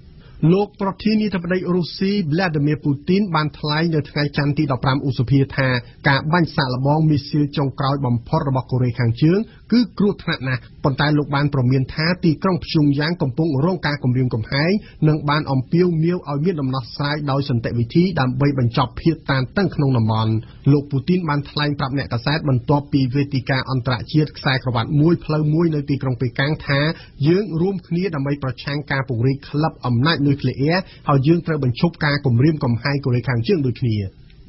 [SPEAKER 8] លោកប្រធានាធិបតីរុស្ស៊ី Vladimir Putin បានថ្លែងនៅថ្ងៃច័ន្ទទី15ឧសភាថាការបាញ់សាកល្បងមីស៊ីលចុងក្រោយបំផុតរបស់កូរ៉េខាងជើង គឺគ្រោះថ្នាក់ណាស់ប៉ុន្តែលោកបានប្រមានថាទីក្រុងព្យុងយ៉ាងកំពុងរងការគំរាមកំហែងនិងបានអំពាវនាវឲ្យមានដំណោះស្រាយដោយសន្តិវិធីដើម្បីបញ្ចប់ភាពតានតឹងក្នុងតំបន់លោកពូទីនបានថ្លែងប្រាប់អ្នកកាសែតបន្ទាប់ពីវេទិកាអន្តរជាតិខ្សែក្រវ៉ាត់មួយផ្លូវមួយនៅទីក្រុងប៉េកាំងថាយើងរួមគ្នាដើម្បីប្រឆាំងការពង្រីកក្លឹបអំណាចនុយក្លេអ៊ែរហើយយើងត្រូវបញ្ឈប់ការគំរាមកំហែងកូរ៉េខាងជើងដូចគ្នា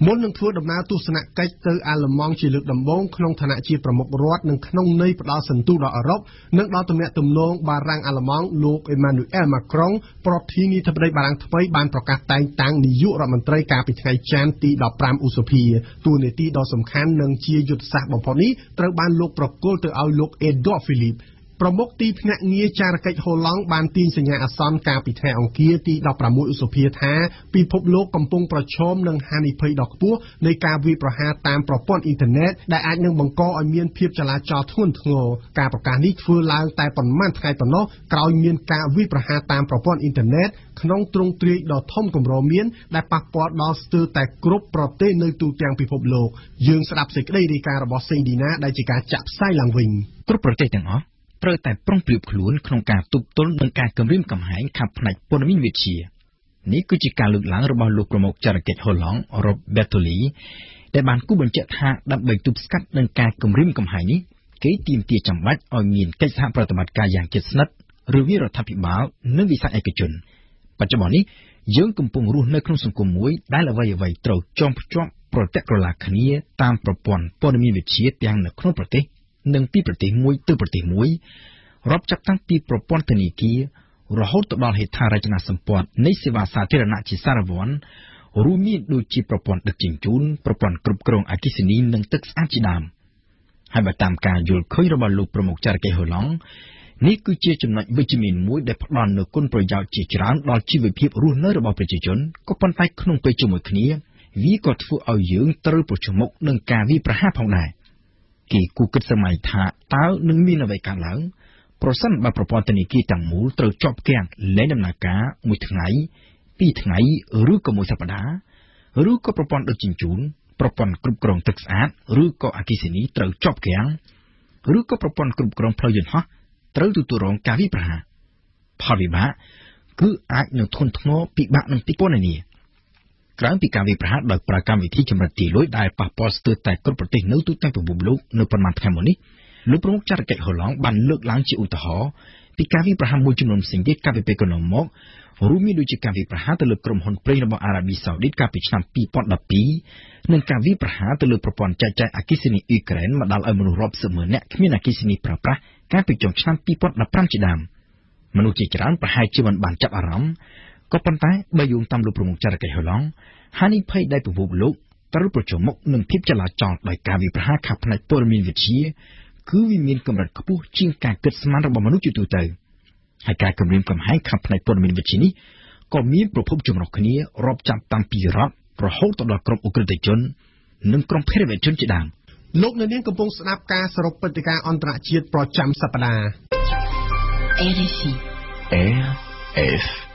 [SPEAKER 8] មុននឹងធ្វើដំណើរទស្សនកិច្ចទៅអាល្លឺម៉ង់ជាលើកដំបូងក្នុងឋានៈជាប្រមុខរដ្ឋនិងក្នុងន័យផ្ដល់សន្ទុះដល់អឺរ៉ុបនិងដល់ទំនាក់ទំនងបារាំងអាល្លឺម៉ង់លោកអេម៉ានូអែលម៉ាក្រុងប្រធានាធិបតីបារាំងថ្មីបានប្រកាសតែងតាំងនាយករដ្ឋមន្ត្រីកាលពីថ្ងៃច័ន្ទទី15ឧសភាទួលនីតិដ៏សំខាន់និងជាយុទ្ធសាស្ត្របំផុតនេះត្រូវបានលោកប្រគល់ទៅឲ្យលោកអេដ័រហ្វីលីប ប្រមុខទីភ្នាក់ងារចារកិច្ចហូឡង់បានទាញសញ្ញាអាសន្នកាលពីថ្ងៃអង្គារទី16ឧសភាថាពិភពលោកកំពុងប្រឈមនឹងហានិភ័យដ៏ខ្ពស់នៃការវាយប្រហារតាមប្រព័ន្ធអ៊ីនធឺណិតដែលអាចនឹងបង្កឲ្យមានភាពចលាចលធ្ងន់ធ្ងរការប្រកាសនេះធ្វើឡើងតែប៉ុន្មានថ្ងៃប៉ុណ្ណោះក្រោយមានការវាយប្រហារតាមប្រព័ន្ធអ៊ីនធឺណិតក្នុងទ្រង់ទ្រាយដ៏ធំកម្រមានដែលប៉ះពាល់ដល់ស្ទើរតែគ្រប់ប្រទេសនៅទូទាំងពិភពលោកយើងស្ដាប់សេចក្តីរាយការណ៍របស់សេងឌីណាដែលជាការចាក់ផ្សាយឡើងវិញ
[SPEAKER 10] គ្រប់ប្រទេសទាំងអស់ ត្រូវតែប្រុងប្រៀបខ្លួនក្នុងការទប់ទល់នឹងការគំរាមកំហែងខាងផ្នែកព័ត៌មានវិទ្យានេះគឺជាការលើកឡើងរបស់លោកប្រមុខចរកិច្ចហូឡង់ Robertoli ដែលបានគូបញ្ជាក់ថាដើម្បីទប់ស្កាត់នឹងការគំរាមកំហែងនេះគេទាមទារចាំបាច់ឲ្យមានកិច្ចសហប្រតិបត្តិការយ៉ាងជិតស្និទ្ធរវាងរដ្ឋាភិបាលនិងវិស័យឯកជនបច្ចុប្បន្ននេះយើងកំពុងរស់នៅក្នុងសង្គមមួយដែលអ្វីអ្វីត្រូវចងភ្ជាប់ប្រតិក្រឡាគ្នាតាមប្រព័ន្ធព័ត៌មានវិទ្យាទាំងនៅក្នុងប្រទេស និងពីប្រទេសមួយទៅប្រទេសមួយរាប់ចាប់តាំងពីប្រព័ន្ធធនាគាររហូតទៅដល់ហេដ្ឋារចនាសម្ព័ន្ធនៃសេវាសាធារណៈជាសារវ័នរួមមានដូចជាប្រព័ន្ធដឹកជញ្ជូនប្រព័ន្ធគ្រប់គ្រងអគ្គិសនីនិងទឹកស្អាតជាដើមហើយបើតាមការយល់ឃើញរបស់លោកប្រមុខចរកិច្ចហូឡង់នេះគឺជាចំណុចវិជ្ជមានមួយដែលផ្ដល់នូវគុណប្រយោជន៍ជាច្រើនដល់ជីវភាពរស់នៅរបស់ប្រជាជនក៏ប៉ុន្តែក្នុងពេលជាមួយគ្នាវាក៏ធ្វើឲ្យយើងត្រូវប្រឈមមុខនឹងការវាយប្រហារផងដែរ គេគូគិតសម័យថាតើនឹងមានអ្វីកើតឡើងប្រសិនបើប្រព័ន្ធធនាគារទាំងមូលត្រូវជាប់គាំងលែងដំណើរការមួយថ្ងៃពីរថ្ងៃឬក៏មួយសប្តាហ៍ឬក៏ប្រព័ន្ធដឹកជញ្ជូនប្រព័ន្ធគ្រប់គ្រងទឹកស្អាតឬក៏អគ្គិសនីត្រូវជាប់គាំងឬក៏ប្រព័ន្ធគ្រប់គ្រងផ្លូវយន្តហោះត្រូវទទួលរងការវិប្រហារផលវិបាកគឺអាចនឹងធ្ងន់ធ្ងរពិបាកនឹងពីពន្ធនានា ក្រៅពីការវិប្រហារដោយប្រើកម្មវិធីចម្រិតទីលុយដែលប៉ះពាល់ស្ទើរតែគ្រប់ប្រទេសនៅទូទាំងពិភពលោកនៅប៉ុន្មានថ្ងៃមុននេះលោកប្រមុខចរកិច្ចហូឡង់បានលើកឡើងជាឧទាហរណ៍ពីការវិប្រហារមួយចំនួនផ្សេងទៀតកាលពីពេលកន្លងមករួមមានដូចជាការវាយប្រហារទៅលើក្រុមហ៊ុនប្រេងរបស់អារ៉ាប៊ីសាអូឌីតកាលពីឆ្នាំ2012និងការវាយប្រហារទៅលើប្រព័ន្ធចែកចាយអគ្គិសនីអ៊ុយក្រែនមកដល់ឲ្យមនុស្សរាប់សិបម៉ឺននាក់គ្មានអគ្គិសនីប្រើប្រាស់កាលពីចុងឆ្នាំ2015ជាដើមមនុស្សជាច្រើនប្រហែលជាមិនបានចាប់អារម្មណ៍ ក៏ប៉ុន្តែបើយោងតាមលោកប្រមុខចរកិច្ចហូឡង់ហានិភ័យដែលពិភពលោកត្រូវប្រឈមមុខនឹងភាពចលាចលដោយការវាយប្រហារខាងផ្នែកព័ត៌មានវិទ្យាគឺវាមានកម្រិតខ្ពស់ជាងការគិតស្មានរបស់មនុស្សជាទូទៅ។ហើយការគម្រាមកំហែងខាងផ្នែកព័ត៌មានវិទ្យានេះក៏មានប្រភពចម្រុះគ្នារាប់ចាប់តាំងពីរដ្ឋរហូតដល់ក្រុមអ ுக ្រិតជន និងក្រុមភេរវជនជាដើម
[SPEAKER 8] លោកនៅនាងកំពុងស្ដាប់ការសរុបព្រឹត្តិការណ៍អន្តរជាតិប្រចាំសប្តាហ៍
[SPEAKER 11] RFI
[SPEAKER 2] RFI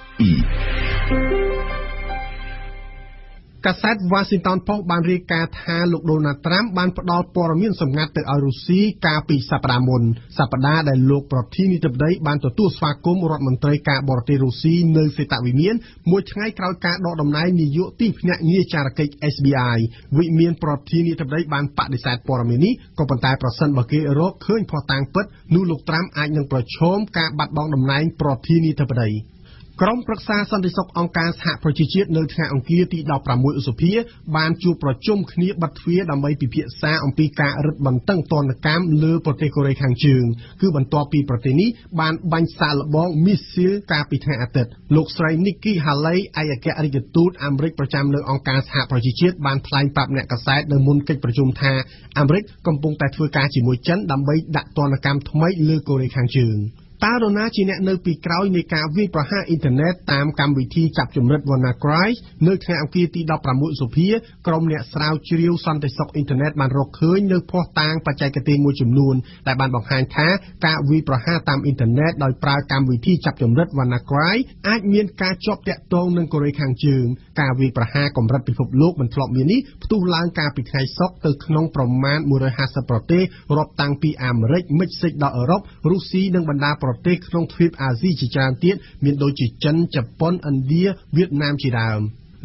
[SPEAKER 8] កាសែត Washington Post បានរាយការណ៍ថាលោកដូណាល់ត្រាំបានផ្ដល់ព័ត៌មានសម្ងាត់ទៅឲ្យរុស្ស៊ីកាលពីសប្តាហ៍មុនសប្តាហ៍ដែលលោកប្រធានាធិបតីបានទទួលស្វាគមន៍រដ្ឋមន្ត្រីការបរទេសរុស្ស៊ីនៅសេតវិមានមួយថ្ងៃក្រោយការដកតំណែងនាយកទីភ្នាក់ងារចារកិច្ច SBI វិមានប្រធានាធិបតីបានបដិសេធព័ត៌មាននេះក៏ប៉ុន្តែប្រសិនបើគេរកឃើញភស្តុតាងពិតនោះលោកត្រាំអាចនឹងប្រឈមការបាត់បង់តំណែងប្រធានាធិបតី។ ក្រុមប្រឹក្សាសន្តិសុខអង្គការសហប្រជាជាតិនៅថ្ងៃអង្គារទី16ឧសភាបានជួបប្រជុំគ្នាបិទទ្វារដើម្បីពិភាក្សាអំពីការរឹតបន្តឹងទណ្ឌកម្មលើប្រទេសកូរ៉េខាងជើង គឺបន្ទាប់ពីប្រទេសនេះបានបាញ់សាកល្បងមីស៊ីលកាលពីថ្ងៃអាទិត្យលោកស្រី Nikki Haley ឯកអគ្គរដ្ឋទូតអាមេរិកប្រចាំនៅអង្គការសហប្រជាជាតិបានថ្លែងប្រាប់អ្នកកាសែតនៅមុនកិច្ចប្រជុំថាអាមេរិកកំពុងតែធ្វើការជាមួយចិនដើម្បីដាក់ទណ្ឌកម្មថ្មីលើកូរ៉េខាងជើង។ តើនរណាជាអ្នកនៅពីក្រោយនៃការវាយប្រហារអ៊ីនធឺណិតតាមកម្មវិធីចាប់ចម្រិត WannaCry នៅថ្ងៃអង្គារទី16សុភាក្រុមអ្នកស្រាវជ្រាវសន្តិសុខអ៊ីនធឺណិតបានរកឃើញនៅភស្តុតាងបច្ចេកទេសមួយចំនួនដែលបានបង្ហាញថាការវាយប្រហារតាមអ៊ីនធឺណិតដោយប្រើកម្មវិធីចាប់ចម្រិត WannaCry អាចមានការជាប់ទាក់ទងនឹងកូរ៉េខាងជើងការវាយប្រហារកម្រិតពិភពលោកមិនធ្លាប់មាននេះផ្ទុះឡើងកាលពីថ្ងៃសុក្រទៅក្នុងប្រមាណ150ប្រទេសរាប់តាំងពីអាមេរិកមិចស៊ិកដល់អឺរ៉ុបរុស្ស៊ីនិងបណ្ដាប្រទេសក្នុងទ្វីបអាស៊ីជាច្រើនទៀតមានដូចជាចិនជប៉ុនឥណ្ឌាវៀតណាមជាដើម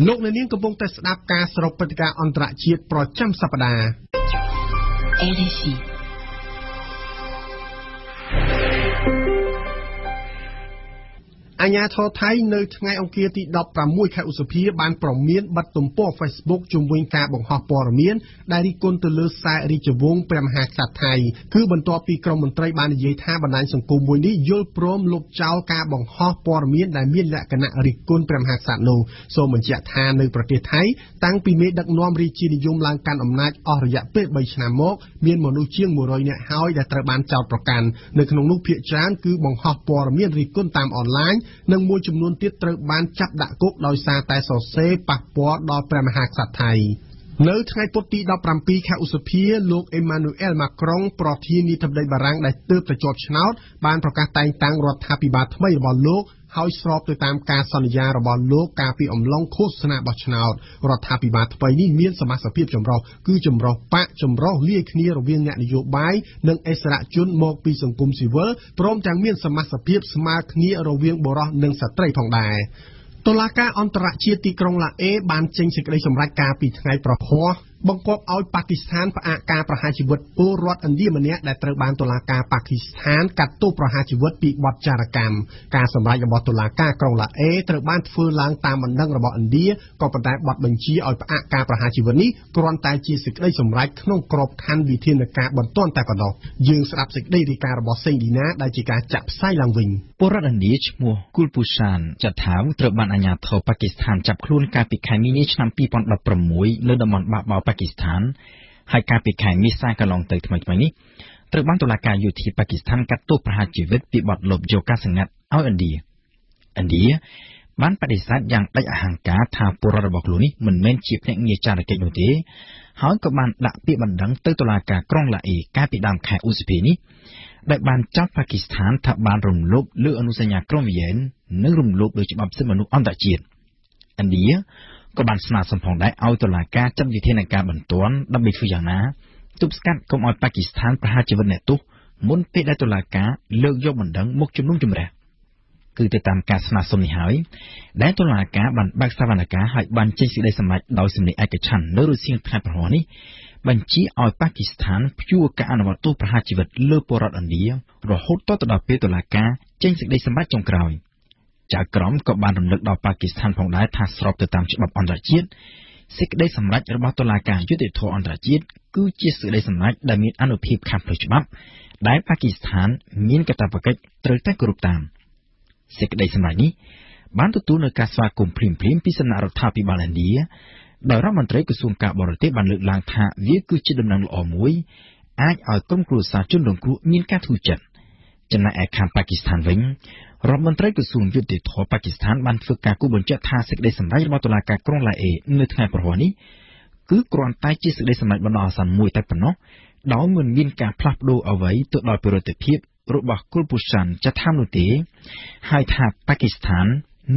[SPEAKER 8] លោកអ្នកនាងកំពុងតែស្ដាប់ការសរុបព្រឹត្តិការណ៍អន្តរជាតិប្រចាំសប្តាហ៍
[SPEAKER 11] RFI
[SPEAKER 8] អាញាធរថៃនៅថ្ងៃអង្គារទី16ខែឧសភាបានប្រមានបិទទំព័រ Facebook ជំវិញការបង្ហោះព័ត៌មានដែលរិះគន់ទៅលើខ្សែរាជវង្សព្រះមហាក្សត្រថៃគឺបន្ទាប់ពីក្រមមន្ត្រីបាននិយាយថាបណ្ដាញសង្គមមួយនេះយល់ព្រមលុបចោលការបង្ហោះព័ត៌មានដែលមានលក្ខណៈរិះគន់ព្រះមហាក្សត្រនោះសូមបញ្ជាក់ថានៅប្រទេសថៃតាំងពីមេដឹកនាំរាជានិយមឡើងកាន់អំណាចអស់រយៈពេល3ឆ្នាំមកមានមនុស្សជាង100នាក់ហើយដែលត្រូវបានចោទប្រកាន់នៅក្នុងនោះភាគច្រើនគឺបង្ហោះព័ត៌មានរិះគន់តាមអនឡាញនិងមួយចំនួនទៀតត្រូវបានចាប់ដាក់គុកដោយសារតែសរសេរប៉ះពាល់ដល់ព្រះមហាក្សត្រថៃនៅថ្ងៃពុធទី17ខែឧសភាលោកអេម៉ានូអែលម៉ាក្រុងប្រធានាធិបតីបារាំងដែលទើបតែជាប់ឆ្នោតបានប្រកាសតែងតាំងរដ្ឋាភិបាលថ្មីរបស់លោក ហើយស្របទៅតាមការសន្យារបស់លោកកាលពីអំឡុងឃោសនាបោះឆ្នោតរដ្ឋាភិបាលថ្មីនេះមានសមាជិកចម្រុះគឺចម្រុះបកចម្រុះលាយគ្នារវាងអ្នកនយោបាយនិងអិសរាជជនមកពីសង្គមស៊ីវិលព្រមទាំងមានសមាជិកស្មើគ្នារវាងបុរសនិងស្ត្រីផងដែរតុលាការអន្តរជាតិទីក្រុងឡាអេបានចេញសេចក្តីសម្រេចការពីថ្ងៃប្រហ័ស បង្គាប់ឲ្យប៉ាគីស្ថានផ្អាកការប្រហារជីវិតពលរដ្ឋឥណ្ឌាម្នាក់ដែលត្រូវបានតុលាការប៉ាគីស្ថានកាត់ទោសប្រហារជីវិតពីបទចារកម្មការសម្រេចរបស់តុលាការក្រុងឡាអេត្រូវបានធ្វើឡើងតាមបណ្ដឹងរបស់ឥណ្ឌាក៏ប៉ុន្តែបទបញ្ជាឲ្យផ្អាកការប្រហារជីវិតនេះគ្រាន់តែជាសេចក្តីសម្រេចក្នុងក្របខ័ណ្ឌវិធានការបន្ទាន់តែប៉ុណ្ណោះយើងស្ដាប់សេចក្តីរាយការណ៍របស់សេងឌីណាដែលជាការចាក់ផ្សាយឡើងវិញ
[SPEAKER 10] ពលរដ្ឋឥណ្ឌាឈ្មោះគូលពូសានចាត់ថាត្រូវបានអាជ្ញាធរប៉ាគីស្ថានចាប់ខ្លួនកាលពីខែមីនាឆ្នាំ2016នៅតំបន់បាបោប៉ាគីស្ថានហើយកាលពីខែមេសាកន្លងទៅថ្មីៗនេះត្រូវបានតុលាការយោធាប៉ាគីស្ថានកាត់ទោសប្រហារជីវិតពីបទលបយកការសម្ងាត់ឲ្យឥណ្ឌាឥណ្ឌាបានបដិសេធយ៉ាងដាច់អហង្ការថាពលរដ្ឋរបស់ខ្លួននេះមិនមែនជាភ្នាក់ងារចារកិច្ចនោះទេហើយក៏បានដាក់ពាក្យបណ្ដឹងទៅតុលាការក្រុងឡាអេកាលពីដើមខែឧសភានេះដែលបានចោទប៉ាគីស្ថានថាបានរំលោភលើអនុសញ្ញាក្រុងវីយ៉ែននិងរំលោភលើច្បាប់សិទ្ធិមនុស្សអន្តរជាតិឥណ្ឌា ក៏បានស្នើសុំផងដែរឲ្យតុលាការចាត់វិធានការបន្ទាន់ដើម្បីធ្វើយ៉ាងណាទប់ស្កាត់កុំឲ្យប៉ាគីស្ថានប្រហារជីវិតអ្នកទោសមុនពេលដែលតុលាការលើកយកបណ្ដឹងមកជំនុំជម្រះគឺទៅតាមការស្នើសុំនេះហើយដែលតុលាការបានបើកសវនកម្មឲ្យបានចេញសេចក្តីសម្រេចដោយសម្លេងឯកច្ឆន្ទនៅរសៀលខែប្រហ័សនេះបញ្ជាឲ្យប៉ាគីស្ថានព្យួរការអនុវត្តទោសប្រហារជីវិតលើពលរដ្ឋឥណ្ឌារហូតតទៅដល់ពេលតុលាការចេញសេចក្តីសម្រេចចុងក្រោយ ចៅក្រមក៏បានរំលឹកដល់ប៉ាគីស្ថានផងដែរថាស្របទៅតាមច្បាប់អន្តរជាតិសេចក្តីសម្រេចរបស់តុលាការយុត្តិធម៌អន្តរជាតិគឺជាសេចក្តីសម្រេចដែលមានអនុភាពខាងផ្លូវច្បាប់ ដែលប៉ាគីស្ថាន មានកាតព្វកិច្ចត្រូវតែគោរពតាមសេចក្តីសម្រេចនេះបានទទួលនៅការស្វាគមន៍ភ្លាមៗពីសំណាក់រដ្ឋាភិបាលឥណ្ឌាដោយរដ្ឋមន្ត្រីក្រសួងការបរទេសបានលើកឡើងថាវាគឺជាដំណឹងល្អមួយអាចឲ្យក្រុមគ្រួសារជនរងគ្រោះមានការធូរចិត្តចំណែកឯខាងប៉ាគីស្ថានវិញ រដ្ឋមន្ត្រីក្រសួងយុតិធធម៌ប៉ាគីស្ថានបានធ្វើការគូបញ្ជាក់ថាសេចក្តីសម្រេចរបស់តុលាការក្រុងឡាអេនៅថ្ងៃប្រហ័សនេះគឺគ្រាន់តែជាសេចក្តីសម្រេចបណ្ដោះអាសន្នមួយតែប៉ុណ្ណោះដោយមិនមានការផ្លាស់ប្ដូរអ្វីទៅដល់ប្រតិភិបរបស់គុលពូសានចាថាមនោះទេហើយថាប៉ាគីស្ថាន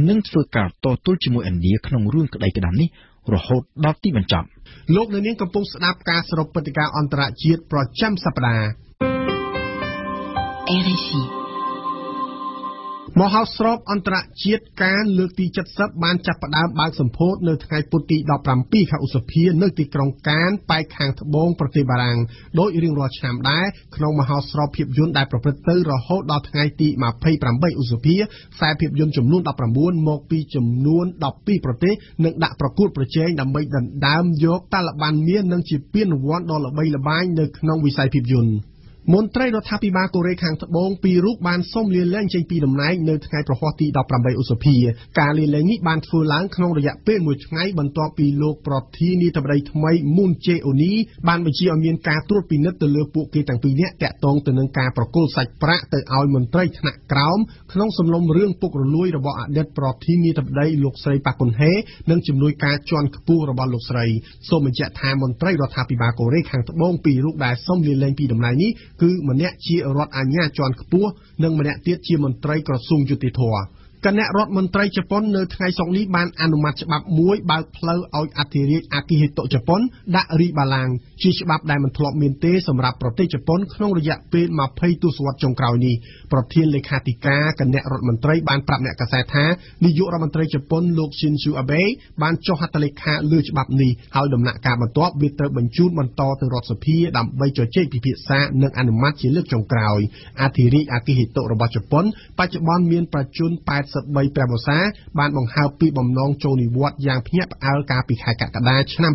[SPEAKER 10] នឹងធ្វើការតទល់ជាមួយឥណ្ឌាក្នុងរឿងក្តីក្តាំនេះរហូតដល់ទីបញ្ចប់
[SPEAKER 8] លោកនៅនាងកំពុងស្ដាប់ការសរុបព្រឹត្តិការណ៍អន្តរជាតិប្រចាំសប្តាហ៍
[SPEAKER 11] RFI
[SPEAKER 8] មហោស្រពអន្តរជាតិការលើកទី70បានចាប់ផ្ដើមបើកសម្ពោធនៅថ្ងៃពុធទី17ខែឧសភានៅទីក្រុងកានប៉ែកខាងត្បូងប្រទេសបារាំងដោយរៀងរាល់ឆ្នាំដែរក្នុងមហោស្រពភាពយន្តដែលប្រព្រឹត្តទៅរហូតដល់ថ្ងៃទី28ឧសភាខ្សែភាពយន្តចំនួន19មកពីចំនួន12ប្រទេសនឹងដាក់ប្រកួតប្រជែងដើម្បីដណ្ដើមយកតាឡបានមាននិងជាពានរង្វាន់ដ៏ល្បីល្បាញនៅក្នុងវិស័យភាពយន្ត មន្ត្រីរដ្ឋាភិបាលកូរ៉េខាងត្បូងពីររូបបានសូមលាលែងចេញពីតំណែងនៅថ្ងៃប្រហ័សទី18ឧសភាការលាលែងនេះបានធ្វើឡើងក្នុងរយៈពេលមួយថ្ងៃបន្ទាប់ពីលោកប្រធានាធិបតីថ្មីមូនជេអូនីបានបញ្ជាឲ្យមានការត្រួតពិនិត្យទៅលើពួកគេទាំងពីរនាក់តាក់ទងទៅនឹងការប្រគល់សាច់ប្រាក់ទៅឲ្យមន្ត្រីថ្នាក់ក្រោមក្នុងសំណុំរឿងពុករលួយរបស់អតីតប្រធានាធិបតីលោកស្រីប៉ាគុនហេនិងជំនួយការជាន់ខ្ពស់របស់លោកស្រីសូមបញ្ជាក់ថាមន្ត្រីរដ្ឋាភិបាលកូរ៉េខាងត្បូងពីររូបដែលសូមលាលែងពីតំណែងនេះ គឺម្នាក់ជារដ្ឋអាជ្ញាជាន់ខ្ពស់ និងម្នាក់ទៀតជាមន្ត្រីក្រសួងយុតិធធម៌ គណៈរដ្ឋមន្ត្រីជប៉ុននៅថ្ងៃសុក្រនេះបានអនុម័តច្បាប់មួយបើកផ្លូវឲ្យអធិរាជអាគីហិតូជប៉ុនដាក់រីបាឡាំងជាច្បាប់ដែលមិនធ្លាប់មានទេសម្រាប់ប្រទេសជប៉ុនក្នុងរយៈពេល20ទសវត្សរ៍ចុងក្រោយនេះប្រធានលេខាធិការគណៈរដ្ឋមន្ត្រីបានប្រាប់អ្នកកាសែតថានាយករដ្ឋមន្ត្រីជប៉ុនលោក Shinzo Abe បានចុះហត្ថលេខាលើច្បាប់នេះហើយដំណាក់កាលបន្ទាប់វាត្រូវបញ្ជូនបន្តទៅរដ្ឋសភាដើម្បីជជែកពិភាក្សានិងអនុម័តជាលើកចុងក្រោយអធិរាជអាគីហិតូរបស់ជប៉ុនបច្ចុប្បន្នមានប្រជជន80 83ព្រះវស្សាបានបង្ហើបពីបំណងចូលនិវត្តន៍យ៉ាងភ្ញាក់ផ្អើលកាលពីខែកក្កដាឆ្នាំ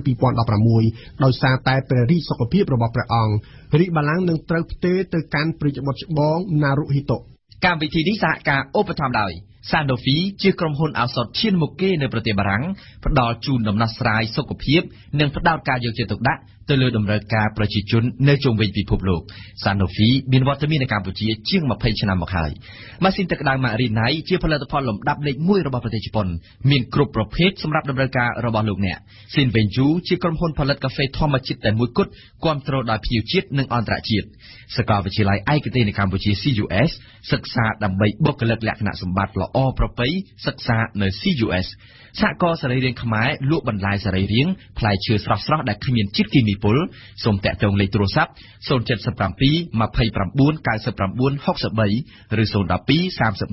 [SPEAKER 8] 2016ដោយសារតែព្រះរាជសុខភាពរបស់ព្រះអង្គរាជបល្ល័ង្កនឹងត្រូវផ្ទេរទៅកាន់ព្រះបុត្រច្បងណារុហ៊ីតូ
[SPEAKER 4] កម្មវិធីនេះសហការឧបត្ថម្ភដោយ Sanofi ជាក្រុមហ៊ុនឱសថឈានមុខគេនៅប្រទេសបារាំងផ្ដល់ជូនដំណោះស្រាយសុខភាព និងផ្ដោតការយកចិត្តទុកដាក់ ទៅលើតម្រូវការប្រជាជននៅជុំវិញពិភពលោក Sanofi មានវត្តមាននៅកម្ពុជាជាង20ឆ្នាំមកហើយម៉ាស៊ីនទឹកក្តៅ Marinai ជាផលិតផលលំដាប់លេខ1របស់ប្រទេសជប៉ុនមានគ្រប់ប្រភេទសម្រាប់តម្រូវការរបស់លោកអ្នក Sinvenju ជាក្រុមហ៊ុនផលិតកាហ្វេធម្មជាតិតែមួយគត់គ្រប់គ្រងដោយភ្ញៀវជាតិនិងអន្តរជាតិសាកលវិទ្យាល័យឯកទេសនៅកម្ពុជា CUS សិក្សាដើម្បីបុគ្គលិកលក្ខណៈសម្បត្តិល្អប្រពៃសិក្សានៅ CUS សហករណ៍សរីរាង្គខ្មែរលក់បន្លែសរីរាង្គផ្លែឈើស្រស់ៗដែលគ្មានជាតិគីមីពុលសូមតាក់ទងលេខទូរស័ព្ទ077 29 99 63ឬ012 31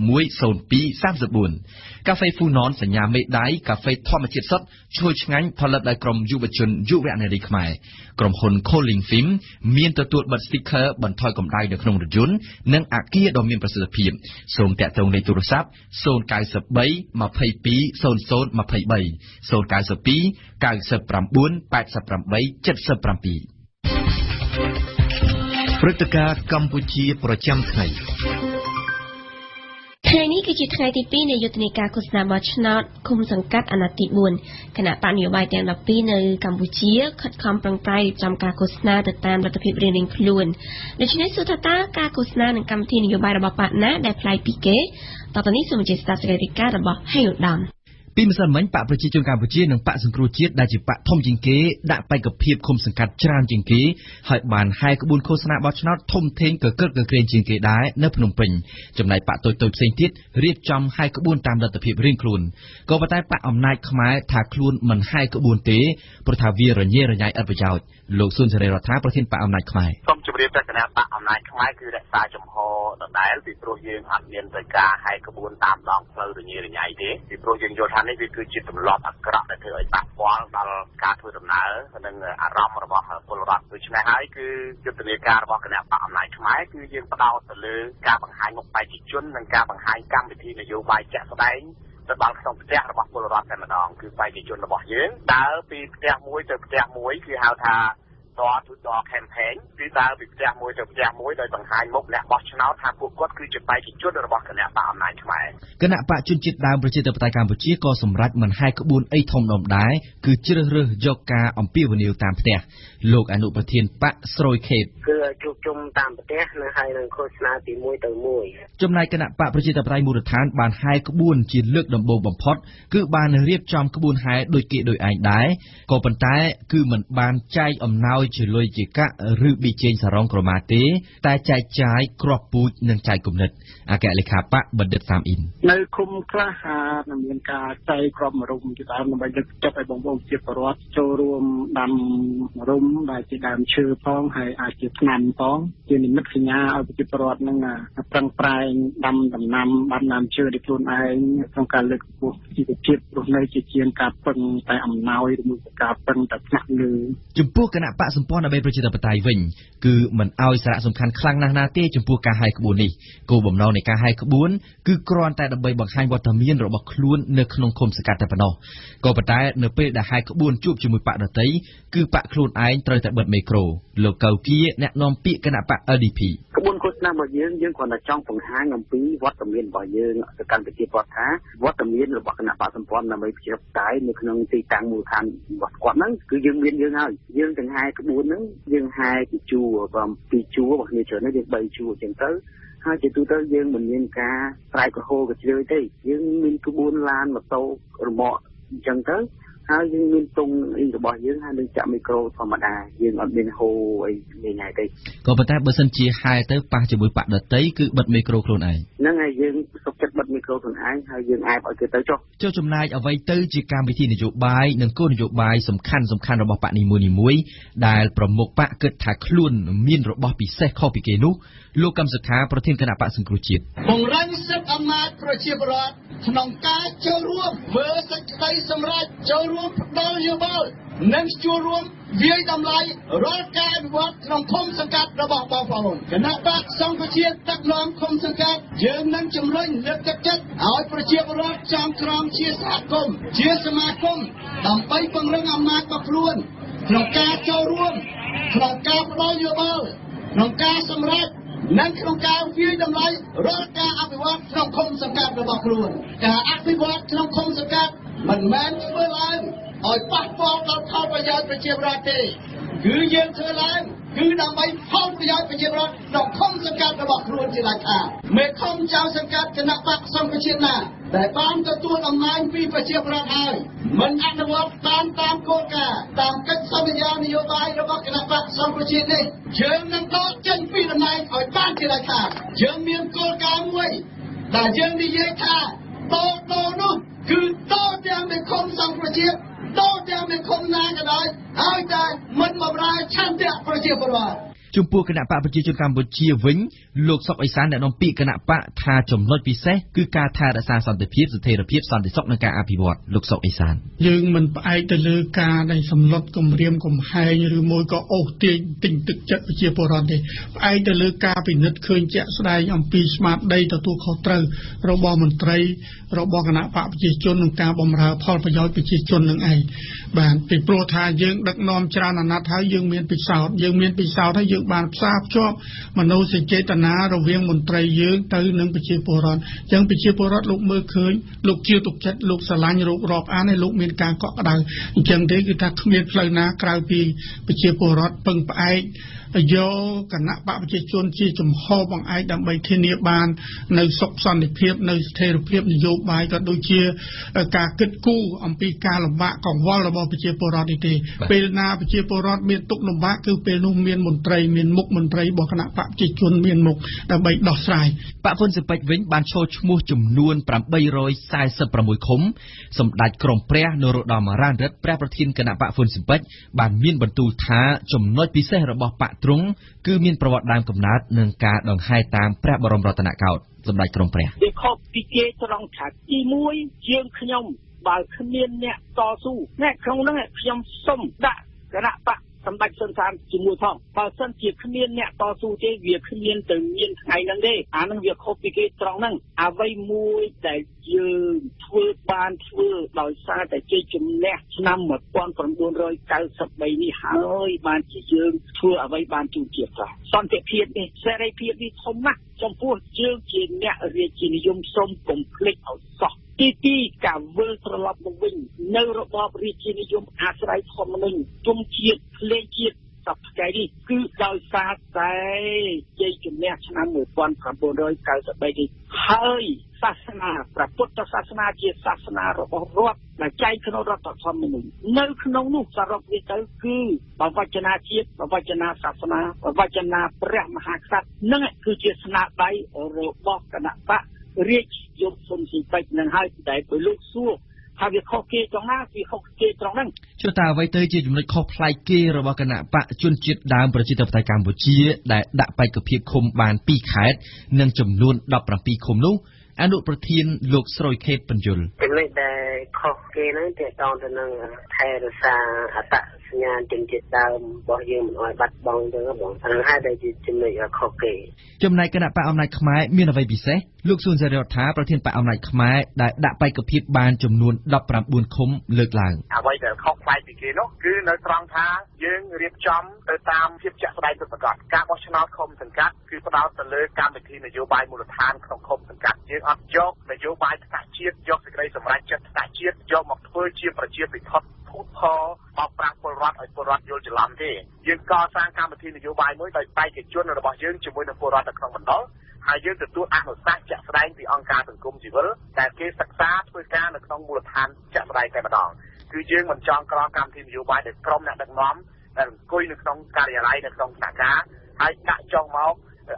[SPEAKER 4] 02 34កាហ្វេហ្វូណនសញ្ញាមេដៃកាហ្វេធម្មជាតិសុទ្ធឈ្ងុយឆ្ងាញ់ផលិតដោយក្រុមយុវជនយុវនារីខ្មែរក្រុមហ៊ុន Calling Film មានទទួលបិទ sticker បន្ថយកម្ដៅនៅក្នុងរថយន្តនិងអាគារដ៏មានប្រសិទ្ធភាពសូមតាក់ទងលេខទូរស័ព្ទ093 22 00 23 092 99 88 77
[SPEAKER 2] ព្រឹត្តិការណ៍កម្ពុជាប្រចាំថ្ងៃ
[SPEAKER 1] ថ្ងៃនេះគឺជាថ្ងៃទី2នៃយុទ្ធនាការឃោសនាបោះឆ្នោតឃុំសង្កាត់អាណត្តិទី4គណៈបកនយោបាយទាំង12នៅកម្ពុជាខិតខំប្រឹងប្រែងរៀបចំការឃោសនាទៅតាមលទ្ធភាពរៀងៗខ្លួនដូច្នេះសួរថាតើការឃោសនានឹងកម្មវិធីនយោបាយរបស់បកណាដែលប្លែកពីគេតទៅនេះសូមអញ្ជើញស្ដាប់សេចក្តីរាយការណ៍របស់ហេឧត្តម
[SPEAKER 4] ពីម្សិលមិញបកប្រជាជនកម្ពុជានិងបកសង្គ្រោះជាតិដែលជាបកធំជាងគេដាក់បេក្ខភាពឃុំសង្កាត់ច្រើនជាងគេហើយបានហែក្បួនឃោសនាបោះឆ្នោតធំធេងកកិតកក្រែងជាងគេដែរនៅភ្នំពេញចំណែកបកតូចៗផ្សេងទៀតរៀបចំហែក្បួនតាមលទ្ធភាពរៀងខ្លួនក៏ប៉ុន្តែបកអំណាចខ្មែរថាខ្លួនមិនហែក្បួនទេព្រោះថាវារញ៉េរញ៉ៃឥតប្រយោជន៍លោកស៊ុនសេរីរដ្ឋាប្រធានបកអំណាចខ្មែរ
[SPEAKER 12] សូមជម្រាបទៅគណៈបកអំណាចខ្មែរគឺរក្សាចំហដដែលពីព្រោះយើងអត់មានទៅការហែកក្បួនតាមដងផ្លូវរញ៉េរញ៉ៃទេពីព្រោះយើងយល់ថានេះវាគឺជាទម្លាប់អាក្រក់ដែលធ្វើឲ្យប៉ះពាល់ដល់ការធ្វើដំណើរនិងអារម្មណ៍របស់ពលរដ្ឋដូច្នេះហើយគឺយុទ្ធនាការរបស់គណៈបកអំណាចខ្មែរគឺយើងផ្ដោតទៅលើការបង្ហាញមុខបេតិជននិងការបង្ហាញកម្មវិធីនយោបាយជាក់ស្ដែងទៅដល់ក្នុងផ្ទះរបស់ពលរដ្ឋតែម្ដងគឺបេតិជនរបស់យើងដើរពីផ្ទះមួយទៅផ្ទះមួយគឺហៅថា តទូត campaign គឺដើរពីផ្ទះមួយទៅផ្ទះមួយដោយបង្ហាញមុខអ្នកបោះឆ្នោតថាពួកគាត់គឺជាបេក្ខជនរបស់គណៈបកអំណាចខ្មែរ
[SPEAKER 4] គណៈបកជនជាតិដើមប្រជាធិបតេយ្យកម្ពុជាក៏សម្រេចមិនហែកក្បួនអីធំដុំដែរគឺជ្រើសរើសយកការអំពាវនាវតាមផ្ទះលោកអនុប្រធានបកស្រួយខេត
[SPEAKER 13] គឺជួបជុំតាមប្រទេសនៅហើយនឹងឃោសនាពីមួយទៅមួយ
[SPEAKER 4] ចំណែកគណៈបកប្រជាធិបតេយ្យមូលដ្ឋានបានហែក្បួនជាលើកដំបូងបំផុតគឺបានរៀបចំក្បួនហែដូចគេដូចឯងដែរក៏ប៉ុន្តែគឺមិនបានចែកអំណោយជាលុយជាកាក់ឬប៊ីចេងសារ៉ុងក្រមាទេ តែចែកចាយគ្រាប់ពូជនិងចែកគំនិតអគ្គលេខាបកបណ្ឌិតសាមអ៊ីន
[SPEAKER 14] នៅឃុំខ្លះហានឹងមានការចែកគ្រាប់មរុំជាដើមដើម្បីលើកទឹកចិត្តឲ្យបងប្អូនជាពលរដ្ឋចូលរួមដាំមរុំដែលជាដើមឈើផងហើយអាចជាថ្នាំផងជានិមិត្តសញ្ញាឲ្យប្រជាពលរដ្ឋនឹងប្រឹងប្រែងដាំដំណាំបានដើមឈើដោយខ្លួនឯងក្នុងការលើកកម្ពស់ជីវភាពរស់នៅជាជាងការពឹងតែអំណោយឬមួយក៏ការពឹងតែផ្នែកលើ
[SPEAKER 4] ចំពោះគណៈបកសម្ព័ន្ធដើម្បីប្រជាធិបតេយ្យវិញគឺមិនអោយសារៈសំខាន់ខ្លាំងណាស់ណាទេចំពោះការហែកក្បួននេះគោលបំណងនៃការហែកក្បួនគឺគ្រាន់តែដើម្បីបង្ហាញវត្តមានរបស់ខ្លួននៅក្នុងឃុំសង្កាត់តែប៉ុណ្ណោះក៏ប៉ុន្តែនៅពេលដែលហែកក្បួនជួបជាមួយបកដតីគឺបកខ្លួនឯងត្រូវតែបិទមេក្រូលោកកៅគៀអ្នកនាំពាក្យគណៈបក LDP
[SPEAKER 13] ក្បួនឃោសនារបស់យើងយើងគ្រាន់តែចង់បង្ហាញអំពីវត្តមានរបស់យើងទៅកាន់ប្រជាពលរដ្ឋថាវត្តមានរបស់គណៈបកសម្ព័ន្ធដើម្បីប្រជាប្តាយនៅក្នុងទីតាំងមូលដ្ឋានរបស់គាត់ហ្នឹងគឺយើងមានយើងហើយយើងទាំងហែក្បួនហ្នឹងយើងហែពីជួរបើពីជួររបស់គ្នាច្រើននេះយើង3ជួរអញ្ចឹងទៅហើយជាទូទៅយើងមិនមានការស្រែកក្រហោកជ្រឿទៅយើងមានក្បួនឡានម៉ូតូរមាក់អញ្ចឹងទៅ ហើយយើងមានតុងអីរបស់យើងហើយនឹងចាក់មីក្រូធម្មតាយើងអត់មានហូអីញ៉ៃញ៉ៃទេ
[SPEAKER 4] ក៏ប៉ុន្តែបើសិនជាហែទៅប៉ះជាមួយបកដតីគឺបិទមេក្រូខ្លួនឯង
[SPEAKER 13] ហ្នឹងហើយយើងសុខចិត្តបិទមីក្រូខ្លួនឯងហើយយើងអាចឲ្យគេទៅចុះ
[SPEAKER 4] ចុះចំណាយអ្វីទៅជាកម្មវិធីនយោបាយនិងគោលនយោបាយសំខាន់សំខាន់របស់បកនីមួយៗដែលប្រមុខបកគិតថាខ្លួនមានរបស់ពិសេសខុសពីគេនោះ លោកកឹមសុខាប្រធានគណៈបកសង្គ្រោះជាតិ
[SPEAKER 15] បង្រាញសិទ្ធិអំណាចប្រជាពលរដ្ឋក្នុងការចូលរួមធ្វើសេចក្តីសម្រេចចូលរួមផ្ដល់យោបល់និងចូលរួមវាយតម្លៃរាល់ការអភិវឌ្ឍក្នុងឃុំសង្កាត់របស់បងប្អូនគណៈបកសង្គ្រោះជាតិទឹកនាំឃុំសង្កាត់យើងនឹងជំរុញលើកទឹកចិត្តឲ្យប្រជាពលរដ្ឋចំក្រមជាសហគមន៍ជាសមាគមដើម្បីពង្រឹងអំណាចរបស់ខ្លួនក្នុងការចូលរួមក្នុងការផ្ដល់យោបល់ក្នុងការសម្រេច និងក្នុងការវាយតម្លៃរាល់ការអភិវឌ្ឍក្នុងឃុំសង្កាត់របស់ខ្លួនការអភិវឌ្ឍក្នុងឃុំសង្កាត់មិនមែនធ្វើឡើងឲ្យប៉ះពាល់ដល់ផលប្រយោជន៍ប្រជាពលរដ្ឋទេគឺយើងធ្វើឡើងគឺដើម្បីផលប្រយោជន៍ប្រជាពលរដ្ឋក្នុងឃុំសង្កាត់របស់ខ្លួនជាដាច់ខាតមេឃុំចៅសង្កាត់គណៈបកសង្គ្រោះជាតិណា ដែលបានទទួលអំណាចពីប្រជាពលរដ្ឋហើយមិនអនុវត្តតាមតាមគោលការណ៍តាមកិច្ចសន្យានយោបាយរបស់គណៈបកសង្គ្រោះជាតិនេះយើងនឹងដកចេញពីតំណែងឲ្យបានជាដាច់ខាតយើងមានគោលការណ៍មួយដែលយើងនិយាយថាតតនោះគឺតទាំងមេឃុំសង្គ្រោះជាតិតទាំងមេឃុំណាក៏ដោយហើយតែមិនបម្រើឆន្ទៈប្រជាពលរដ្ឋ
[SPEAKER 4] ចំពោះគណៈបកប្រជាជនកម្ពុជាវិញលោកសុកអេសានអ្នកនាំពាក្យគណៈបកថាចំណុចពិសេសគឺការថែរក្សាសន្តិភាពស្ថិរភាពសន្តិសុខនិងការអភិវឌ្ឍលោកសុកអេសាន
[SPEAKER 14] យើងមិនផ្អែកទៅលើការដែលសម្លុតគម្រាមកំហែងឬមួយក៏អូសទាញទិញទឹកចិត្តប្រជាពលរដ្ឋទេផ្អែកទៅលើការពិនិត្យឃើញជាក់ស្ដែងអំពីស្មារតីទទួលខុសត្រូវរបស់មន្ត្រីរបស់គណៈបកប្រជាជននិងការបម្រើផលប្រយោជន៍ប្រជាជននឹងឯងបាទពីព្រោះថាយើងដឹកនាំច្រើនអាណត្តិហើយយើងមានពិសោធន៍យើងមានពិសោធន៍ហើយយើង
[SPEAKER 16] បានផ្សារភ្ជាប់មនោសញ្ចេតនារវាងមន្ត្រីយើងទៅនឹងប្រជាពលរដ្ឋអញ្ចឹងប្រជាពលរដ្ឋលោកមើលឃើញលោកជឿទុកចិត្តលោកស្រឡាញ់រោគរាប់អានហើយលោកមានការកក់ក្ដៅអញ្ចឹងទេគឺថាគ្មានផ្លូវណាក្រៅពីប្រជាពលរដ្ឋពឹងផ្អែកយកគណៈបកប្រជាជនជាចំហបង្អែកដើម្បីធានាបាន នៅសុខសន្តិភាព នៅស្ថិរភាពនយោបាយក៏ដូចជា ការគិតគូរអំពីការលំបាកកង្វល់របស់ប្រជាពលរដ្ឋនេះទេពេលណាប្រជាពលរដ្ឋមានទុក្ខលំបាកគឺពេលនោះមានមន្ត្រីមានមុខមន្ត្រីរបស់គណៈបកប្រជាជនមានមុខដើម្បីដោះស្រាយ
[SPEAKER 4] បកហ៊ុនស៊ិពេចវិញបានឈរឈ្មោះចំនួន846ឃុំសម្ដេចក្រមព្រះនរោត្តមរណរដ្ឋព្រះប្រធានគណៈបកហ៊ុនស៊ិពេចបានមានបន្ទូលថាចំណុចពិសេសរបស់បកទ្រង់គឺមានប្រវត្តិដើមកំណើតនិងការដង្ហែតាមព្រះបរមរតនកោដ្ឋសម្ដេចក្រមព្រះ
[SPEAKER 17] វាខុសពីគេត្រង់ថាទី1យើងខ្ញុំបើគ្មានអ្នកតស៊ូអ្នកក្នុងនោះខ្ញុំសុំដាក់គណៈបក សម្ដេចសុនសានជាមួយផងបើសិនជាគ្មានអ្នកតស៊ូទេវាគ្មានទៅមានថ្ងៃហ្នឹងទេអានឹងវាខុសពីគេត្រង់ហ្នឹងអ្វីមួយដែលយើងធ្វើបានធ្វើដោយសារតែជ័យជំនះឆ្នាំ1993នេះហើយបានជាយើងធ្វើអ្វីបានជូនជាតិខ្លះសន្តិភាពនេះសេរីភាពនេះធំណាស់ចំពោះយើងជាអ្នករាជានិយមសូមកុំភ្លេចឲ្យសោះ ទីទីការវិលត្រឡប់មកវិញនៅរបបរាជានិយមអាស្រ័យធម្មនុញ្ញជុំជាតិភ្លេងជាតិសប្តាហ៍នេះគឺដោយសារតែជ័យជំនះឆ្នាំ1993នេះហើយសាសនាព្រះពុទ្ធសាសនាជាសាសនារបស់រដ្ឋដែលចែងក្នុងរដ្ឋធម្មនុញ្ញនៅក្នុងនោះសរុបវាទៅគឺបវចនាជាតិបវចនាសាសនាបវចនាព្រះមហាក្សត្រនឹងគឺជាស្នាដៃរបស់គណៈបក រាជយុទ្ធសុនស៊ីពេជ្រនឹងហើយដែលពេលលោកសួរថាវាខុសគេត្រង់ណាវាខុសគេត្រង់ហ្នឹង
[SPEAKER 4] ចុះតើអ្វីទៅជាចំណុចខុសប្លែកគេរបស់គណៈបកជនជាតិដើមប្រជាធិបតេយ្យកម្ពុជាដែលដាក់បេក្ខភាពឃុំបាន2ខេត្តនិងចំនួន17ឃុំនោះអនុប្រធានលោកស្រួយខេតបញ្យល
[SPEAKER 18] ចំណុចដែលខុសគេហ្នឹងទាក់ទងទៅនឹងថែរក្សាអត្តសញ្ញាណជនជាតិដើមរបស់យើងមិនឲ្យបាត់បង់ទៅបងហ្នឹងហើយដែលជាចំណុចខុសគេ
[SPEAKER 4] ចំណែកគណៈបកអំណាចខ្មែរមានអ្វីពិសេសលោកសួនសេរីរដ្ឋាប្រធានបកអំណាចខ្មែរដែលដាក់បេក្ខភាពបានចំនួន19ឃុំលើកឡើង
[SPEAKER 12] អ្វីដែលខុសប្លែកពីគេនោះគឺនៅត្រង់ថាយើងរៀបចំទៅតាមភាពជាក់ស្ដែងពិតប្រាកដការបោះឆ្នោតឃុំសង្កាត់គឺផ្ដោតទៅលើកម្មវិធីនយោបាយមូលដ្ឋានក្នុងឃុំសង្កាត់យើងអត់យកនយោបាយថ្នាក់ជាតិយកសេចក្តីសម្រេចចិត្តថ្នាក់ជាតិយកមកធ្វើជាប្រជាពិធ ភូតផលបោកប្រាស់ពលរដ្ឋឲ្យពលរដ្ឋយល់ច្រឡំទេយើងកសាងកម្មវិធីនយោបាយមួយដោយបេក្ខជនរបស់យើងជាមួយនឹងពលរដ្ឋនៅក្នុងមណ្ឌលហើយយើងទទួលអនុសាសន៍ជាក់ស្ដែងពីអង្គការសង្គមស៊ីវិលដែលគេសិក្សាធ្វើការនៅក្នុងមូលដ្ឋានជាក់ស្ដែងតែម្ដងគឺយើងមិនចង់ក្រងកម្មវិធីនយោបាយដែលក្រុមអ្នកដឹកនាំដែលអង្គុយនៅក្នុងការិយាល័យនៅក្នុងស្ថានភាពហើយដាក់ចុងមក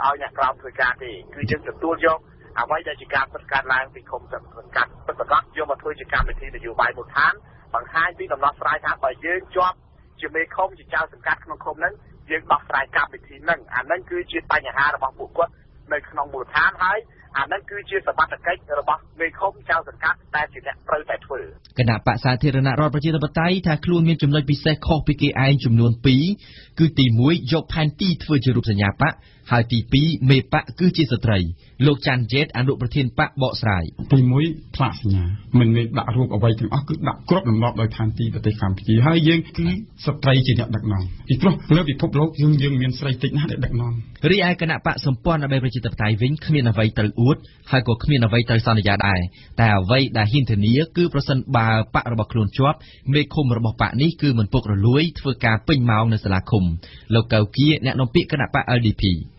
[SPEAKER 12] ឲ្យអ្នកក្រមធ្វើការទេគឺយើងទទួលយកអ្វីដែលជាការពិតកើតឡើងពីគុំសង្កាត់ពិតប្រាកដយកមកធ្វើជាកម្មវិធីនយោបាយមូលដ្ឋាន បង្ហាញពីដំណោះស្រាយថាបើយើងជាប់ជាមេឃុំជាចៅសង្កាត់ក្នុងឃុំហ្នឹងយើងដោះស្រាយកម្មវិធីហ្នឹងអាហ្នឹងគឺជាបញ្ហារបស់ពួកគាត់នៅក្នុងមូលដ្ឋានហើយអានឹងគឺជាសមត្ថកិច្ចរបស់មេឃុំចៅសង្កាត់តែជាអ្នកត្រូវតែធ្វើ
[SPEAKER 4] គណៈបកសាធារណរដ្ឋប្រជាធិបតេយ្យថាខ្លួនមានចំណុចពិសេសខុសពីគេឯងចំនួន2គឺទី1យកផែនទីធ្វើជារូបសញ្ញាបក ហើយទី2មេបកគឺជាស្ត្រីលោកច័ន្ទជេតអនុប្រធានបកបកស្រាយ
[SPEAKER 19] ទី1ផ្លាកសញ្ញាមិនមែនដាក់រូបអ្វីទាំងអស់គឺដាក់គ្រប់លំដាប់ដោយផែនទីប្រទេសកម្ពុជាហើយយើងគឺស្ត្រីជាអ្នកដឹកនាំពីព្រោះលើពិភពលោកយើងយើងមានស្រីតិចណាស់ដែលដឹកនាំ
[SPEAKER 4] រីឯគណៈបកសម្ព័ន្ធអបេប្រជាធិបតេយ្យវិញគ្មានអ្វីត្រូវអួតហើយក៏គ្មានអ្វីត្រូវសន្យាដែរតែអ្វីដែលហ៊ានធានាគឺប្រសិនបើបករបស់ខ្លួនជាប់មេឃុំរបស់បកនេះគឺមិនពុករលួយធ្វើការពេញម៉ោងនៅសាលាឃុំលោកកៅគៀអ្នកនាំពាក្យគណៈបក LDP
[SPEAKER 13] ទី1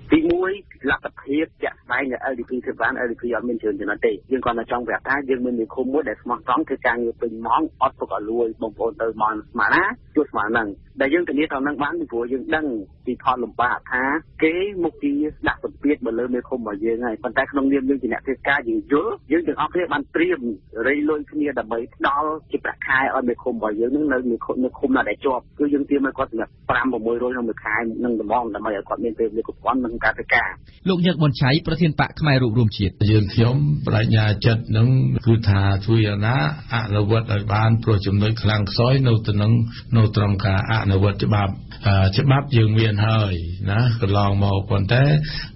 [SPEAKER 13] លទ្ធភាពជាក់ស្ដែងនៅ LDP ធ្វើបាន LDP អត់មានច្រើនចំណុចទេយើងគ្រាន់តែចង់ប្រាប់ថាយើងមានមេឃុំមួយដែលស្មោះត្រង់ធ្វើការងារពេញម៉ោងអត់ទុកឲ្យលួយបងប្អូនទៅម៉ោងស្មើណាជួស្មើហ្នឹង ដែលយើងធានាថានឹងបានពីព្រោះយើងដឹងពីផលលំបាកថាគេមុខទីដាក់សម្ពាធមកលើមេឃុំរបស់យើងហើយប៉ុន្តែក្នុងនាមយើងជាអ្នកធ្វើការយើងយល់យើងទាំងអស់គ្នាបានត្រៀមរៃលុយគ្នាដើម្បីផ្ដល់ជាប្រាក់ខែឲ្យមេឃុំរបស់យើងនឹងនៅមេឃុំនៅឃុំណាដែលជាប់គឺយើងត្រៀមឲ្យគាត់សម្រាប់5 600ក្នុងមួយខែនឹងដំងដើម្បីឲ្យគាត់មានពេលវេលាគ្រប់គ្រាន់ក្នុងការធ្វើការ
[SPEAKER 4] លោកញឹកប៊ុនឆៃប្រធានបកផ្នែករួបរวมជាតិ
[SPEAKER 20] យើងខ្ញុំបដិញ្ញាចិត្តនឹងគឺថាធ្វើយ៉ាងណាអនុវត្តឲ្យបានព្រោះចំណុចខ្លាំងខ្សោយនៅទៅនឹងនៅត្រង់ការអនុវត្តច្បាប់ច្បាប់យើងមានហើយណាកន្លងមកប៉ុន្តែ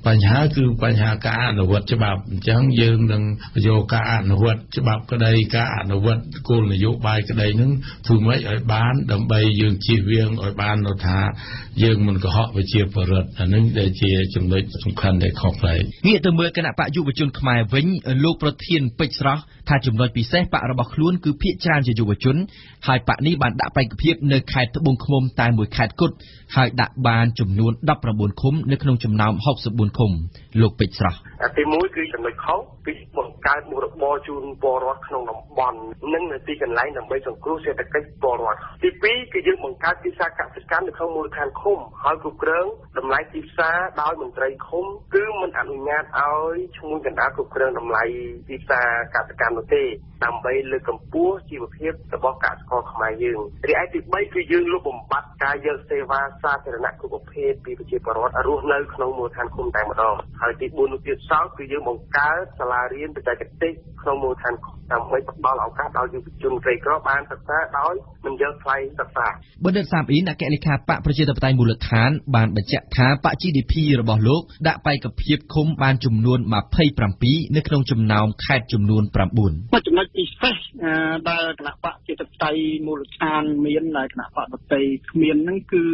[SPEAKER 20] បញ្ហាគឺបញ្ហាការអនុវត្តច្បាប់អញ្ចឹងយើងនឹងយកការអនុវត្តច្បាប់ក្តីការអនុវត្តគោលនយោបាយក្តីនឹងធ្វើម៉េចឲ្យបាន ដើម្បីយើងជៀសវាងឲ្យបាននៅថា យើងមិនកុហកវិជាបរិទ្ធអានឹងដែលជាចំណុចសំខាន់ដែលខុសប្លែក
[SPEAKER 4] ងាកទៅមើលគណៈបកយុវជនខ្មែរវិញលោកប្រធានពេជ្រស្រស់ថាចំណុចពិសេសបករបស់ខ្លួនគឺភាកច្រើនជាយុវជន ហើយបកនេះបានដាក់បេក្ខភាពនៅខេត្តត្បូងឃ្មុំតែមួយខេត្តគត់ ហើយដាក់បានចំនួន19ឃុំនៅក្នុងចំណោម64ឃុំលោកពេជ្រស្រស់
[SPEAKER 21] ទី1គឺចំណុចខុសពីបង្កើតមុខរបរជូនពលរដ្ឋក្នុងតំបន់និងនៅទីកន្លែងដើម្បីសង្គ្រោះសេដ្ឋកិច្ចពលរដ្ឋទី2គឺយើងបង្កើតទីផ្សារកសិកម្មនៅក្នុងមូលដ្ឋានឃុំហើយគ្រប់គ្រងតម្លៃទីផ្សារដោយមន្ត្រីឃុំគឺមិនអនុញ្ញាតឲ្យឈ្មួញកណ្ដាលគ្រប់គ្រងតម្លៃទីផ្សារកសិកម្មនោះទេដើម្បីលើកកម្ពស់ជីវភាពរបស់កសិករខ្មែរយើងរីឯទី3គឺយើងលុបបំបាត់ការយកសេវាសាធារណៈគ្រប់ប្រភេទពីប្រជាពលរដ្ឋរស់នៅក្នុងមូលដ្ឋានឃុំតែម្ដងហើយទី4នោះទៀតសោតគឺយើងបង្កើតសាលារៀនបច្ចេកទេសក្នុងមូលដ្ឋានដើម្បីផ្ដល់ឱកាសដល់យុវជនក្រីក្របានសិក្សាដោយមិនយកថ្លៃសិក្សា
[SPEAKER 4] បណ្ឌិតសាមអ៊ីនអគ្គលេខាបកប្រជាធិបតេយ្យមូលដ្ឋានបានបញ្ជាក់ថាបក GDP របស់លោកដាក់បេក្ខភាពឃុំបានចំនួន27នៅក្នុងចំណោមខេត្តចំនួន9
[SPEAKER 14] ចំណុចពិសេសដែលគណៈបកប្រជាធិបតេយ្យមូលដ្ឋានមានដែលគណៈបកដតីគ្មានហ្នឹងគឺ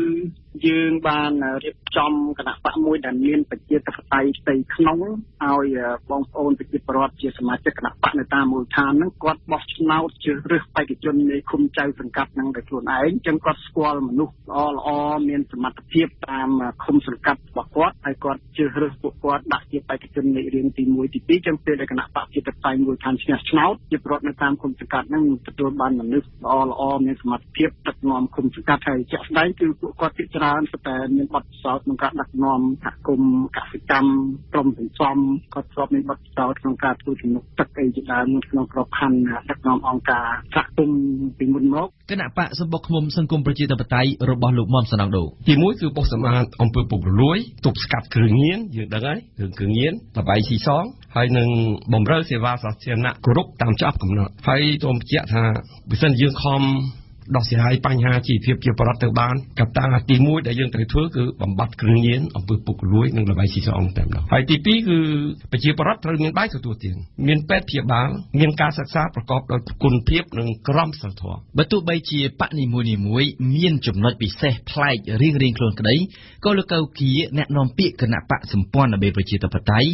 [SPEAKER 14] យើងបានរៀបចំគណៈបកមួយដែលមានប្រជាធិបតេយ្យផ្ទៃក្នុងឲ្យបងប្អូនប្រជាពលរដ្ឋជាសមាជិកគណៈបកនៅតាមមូលដ្ឋានហ្នឹងគាត់បោះឆ្នោតជ្រើសរើសបេក្ខជននៃឃុំចៅសង្កាត់ហ្នឹងដោយខ្លួនឯងអញ្ចឹងគាត់ស្គាល់មនុស្សល្អល្អមានសមត្ថភាពតាមឃុំសង្កាត់របស់គាត់ហើយគាត់ជ្រើសរើសពួកគាត់ដាក់ជាបេក្ខជននៃរៀងទី1ទី2ចឹងពេលដែលគណៈបកប្រជាធិបតេយ្យមូលដ្ឋានឈ្នះឆ្នោតជាពលរដ្ឋនៅតាមឃុំសង្កាត់ហ្នឹងទទួលបានមនុស្សល្អល្អមានសមត្ថភាពដឹកនាំឃុំសង្កាត់ហើយជាក់ស្ដែងគឺពួកគាត់ភាគច្រើនសុទ្ធតែមានបទពិសោធន៍ក្នុងការដឹកនាំសហគមន៍កសិកម្មក្រុមសន្សំគាត់ធ្លាប់មានបទពិសោធន៍ក្នុងការធ្វើជំនួសទឹកអីជាដើមក្នុងក្របខ័ណ្ឌដឹកនាំអង្គការសហគមន៍ពីមុនមក
[SPEAKER 4] គណៈបកសម្បុកឃុំសង្គមប្រជាធិបតេយ្យរបស់លោកមុំសណងដូ
[SPEAKER 22] ទី1គឺបោះសម្អាតអង្គើពុករលួយទប់ស្កាត់គ្រឿងញៀនយើងដឹងហើយគ្រឿងគ្រឿងញៀនតបៃស៊ីសងហើយនឹងបំរើសេវាសាធារណៈគ្រប់តាមច្បាប់កំណត់ហើយសូមបញ្ជាក់ថាបើសិនយើងខំ ដោះស្រាយបញ្ហាជីវភាពជាបរិបទទៅបានកត្តាទី1ដែលយើងត្រូវធ្វើគឺបំបត្តិគ្រឿងញៀនអំពើពុករលួយនិងលបាយស៊ីសងតែម្ដងហើយទី2គឺប្រជាពលរដ្ឋត្រូវមានបាយទទួលទានមានពេទ្យព្យាបាលមានការសិក្សាប្រកបដោយគុណភាពនិងក្រមសីលធម៌
[SPEAKER 4] បើទោះបីជាបកនីមួយៗមានចំណុចពិសេសប្លែករៀងៗខ្លួនក្តីក៏លោកកៅគៀអ្នកនាំពាក្យគណៈបកសម្ព័ន្ធដើម្បីប្រជាធិបតេយ្យ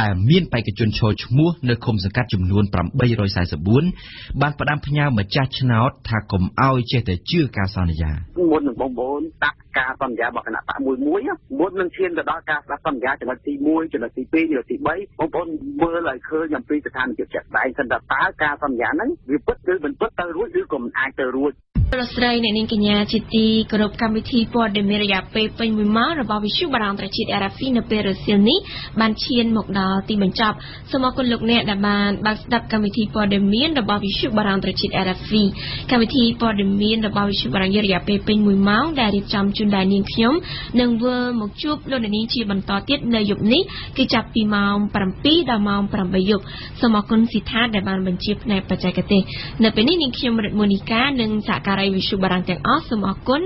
[SPEAKER 4] ដែលមានបេក្ខជនឈរឈ្មោះនៅឃុំសង្កាត់ចំនួន844បានផ្ដាំផ្ញើម្ចាស់ឆ្នោតថាកុំឲ្យឲ្យចេះតែជឿការសន្យា
[SPEAKER 13] មុននឹងបងប្អូនដាក់ការសន្យារបស់គណៈបកមួយមួយមុននឹងឈានទៅដល់ការស្ដាប់សន្យាចំណុចទី1ចំណុចទី2ចំណុចទី3បងប្អូនមើលឲ្យឃើញអំពីស្ថានភាពជាក់ស្ដែងសិនតើតើការសន្យាហ្នឹងវាពិតឬមិនពិតទៅរួចឬក៏មិនអាចទៅរួច
[SPEAKER 1] លោកស្រីអ្នកនាងកញ្ញាជាទីគោរពកម្មវិធីព័ត៌មានរយៈពេលពេញ1ម៉ោងរបស់វិទ្យុបារាំងត្រជាតិ RFI នៅពេលរសៀលនេះបានឈានមកដល់ទីបញ្ចប់សូមអរគុណលោកអ្នកដែលបានបើកស្ដាប់កម្មវិធីព័ត៌មានរបស់វិទ្យុបារាំងត្រជាតិ RFI កម្មវិធីព័ត៌មានរបស់វិទ្យុបារាំងរយៈពេលពេញ1ម៉ោងដែលរៀបចំជូនដល់នាងខ្ញុំនឹងវិលមកជួបលោកនាងជាបន្តទៀតនៅយប់នេះគឺចាប់ពីម៉ោង7ដល់ម៉ោង8យប់សូមអរគុណស៊ីថាដែលបានបញ្ជាផ្នែកបច្ចេកទេសនៅពេលនេះនាងខ្ញុំរិទ្ធមូនីកានិងសហការរីវិសុបារាំងទាំងអស់សូមអរគុណ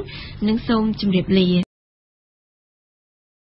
[SPEAKER 1] និងសូមជម្រាបលា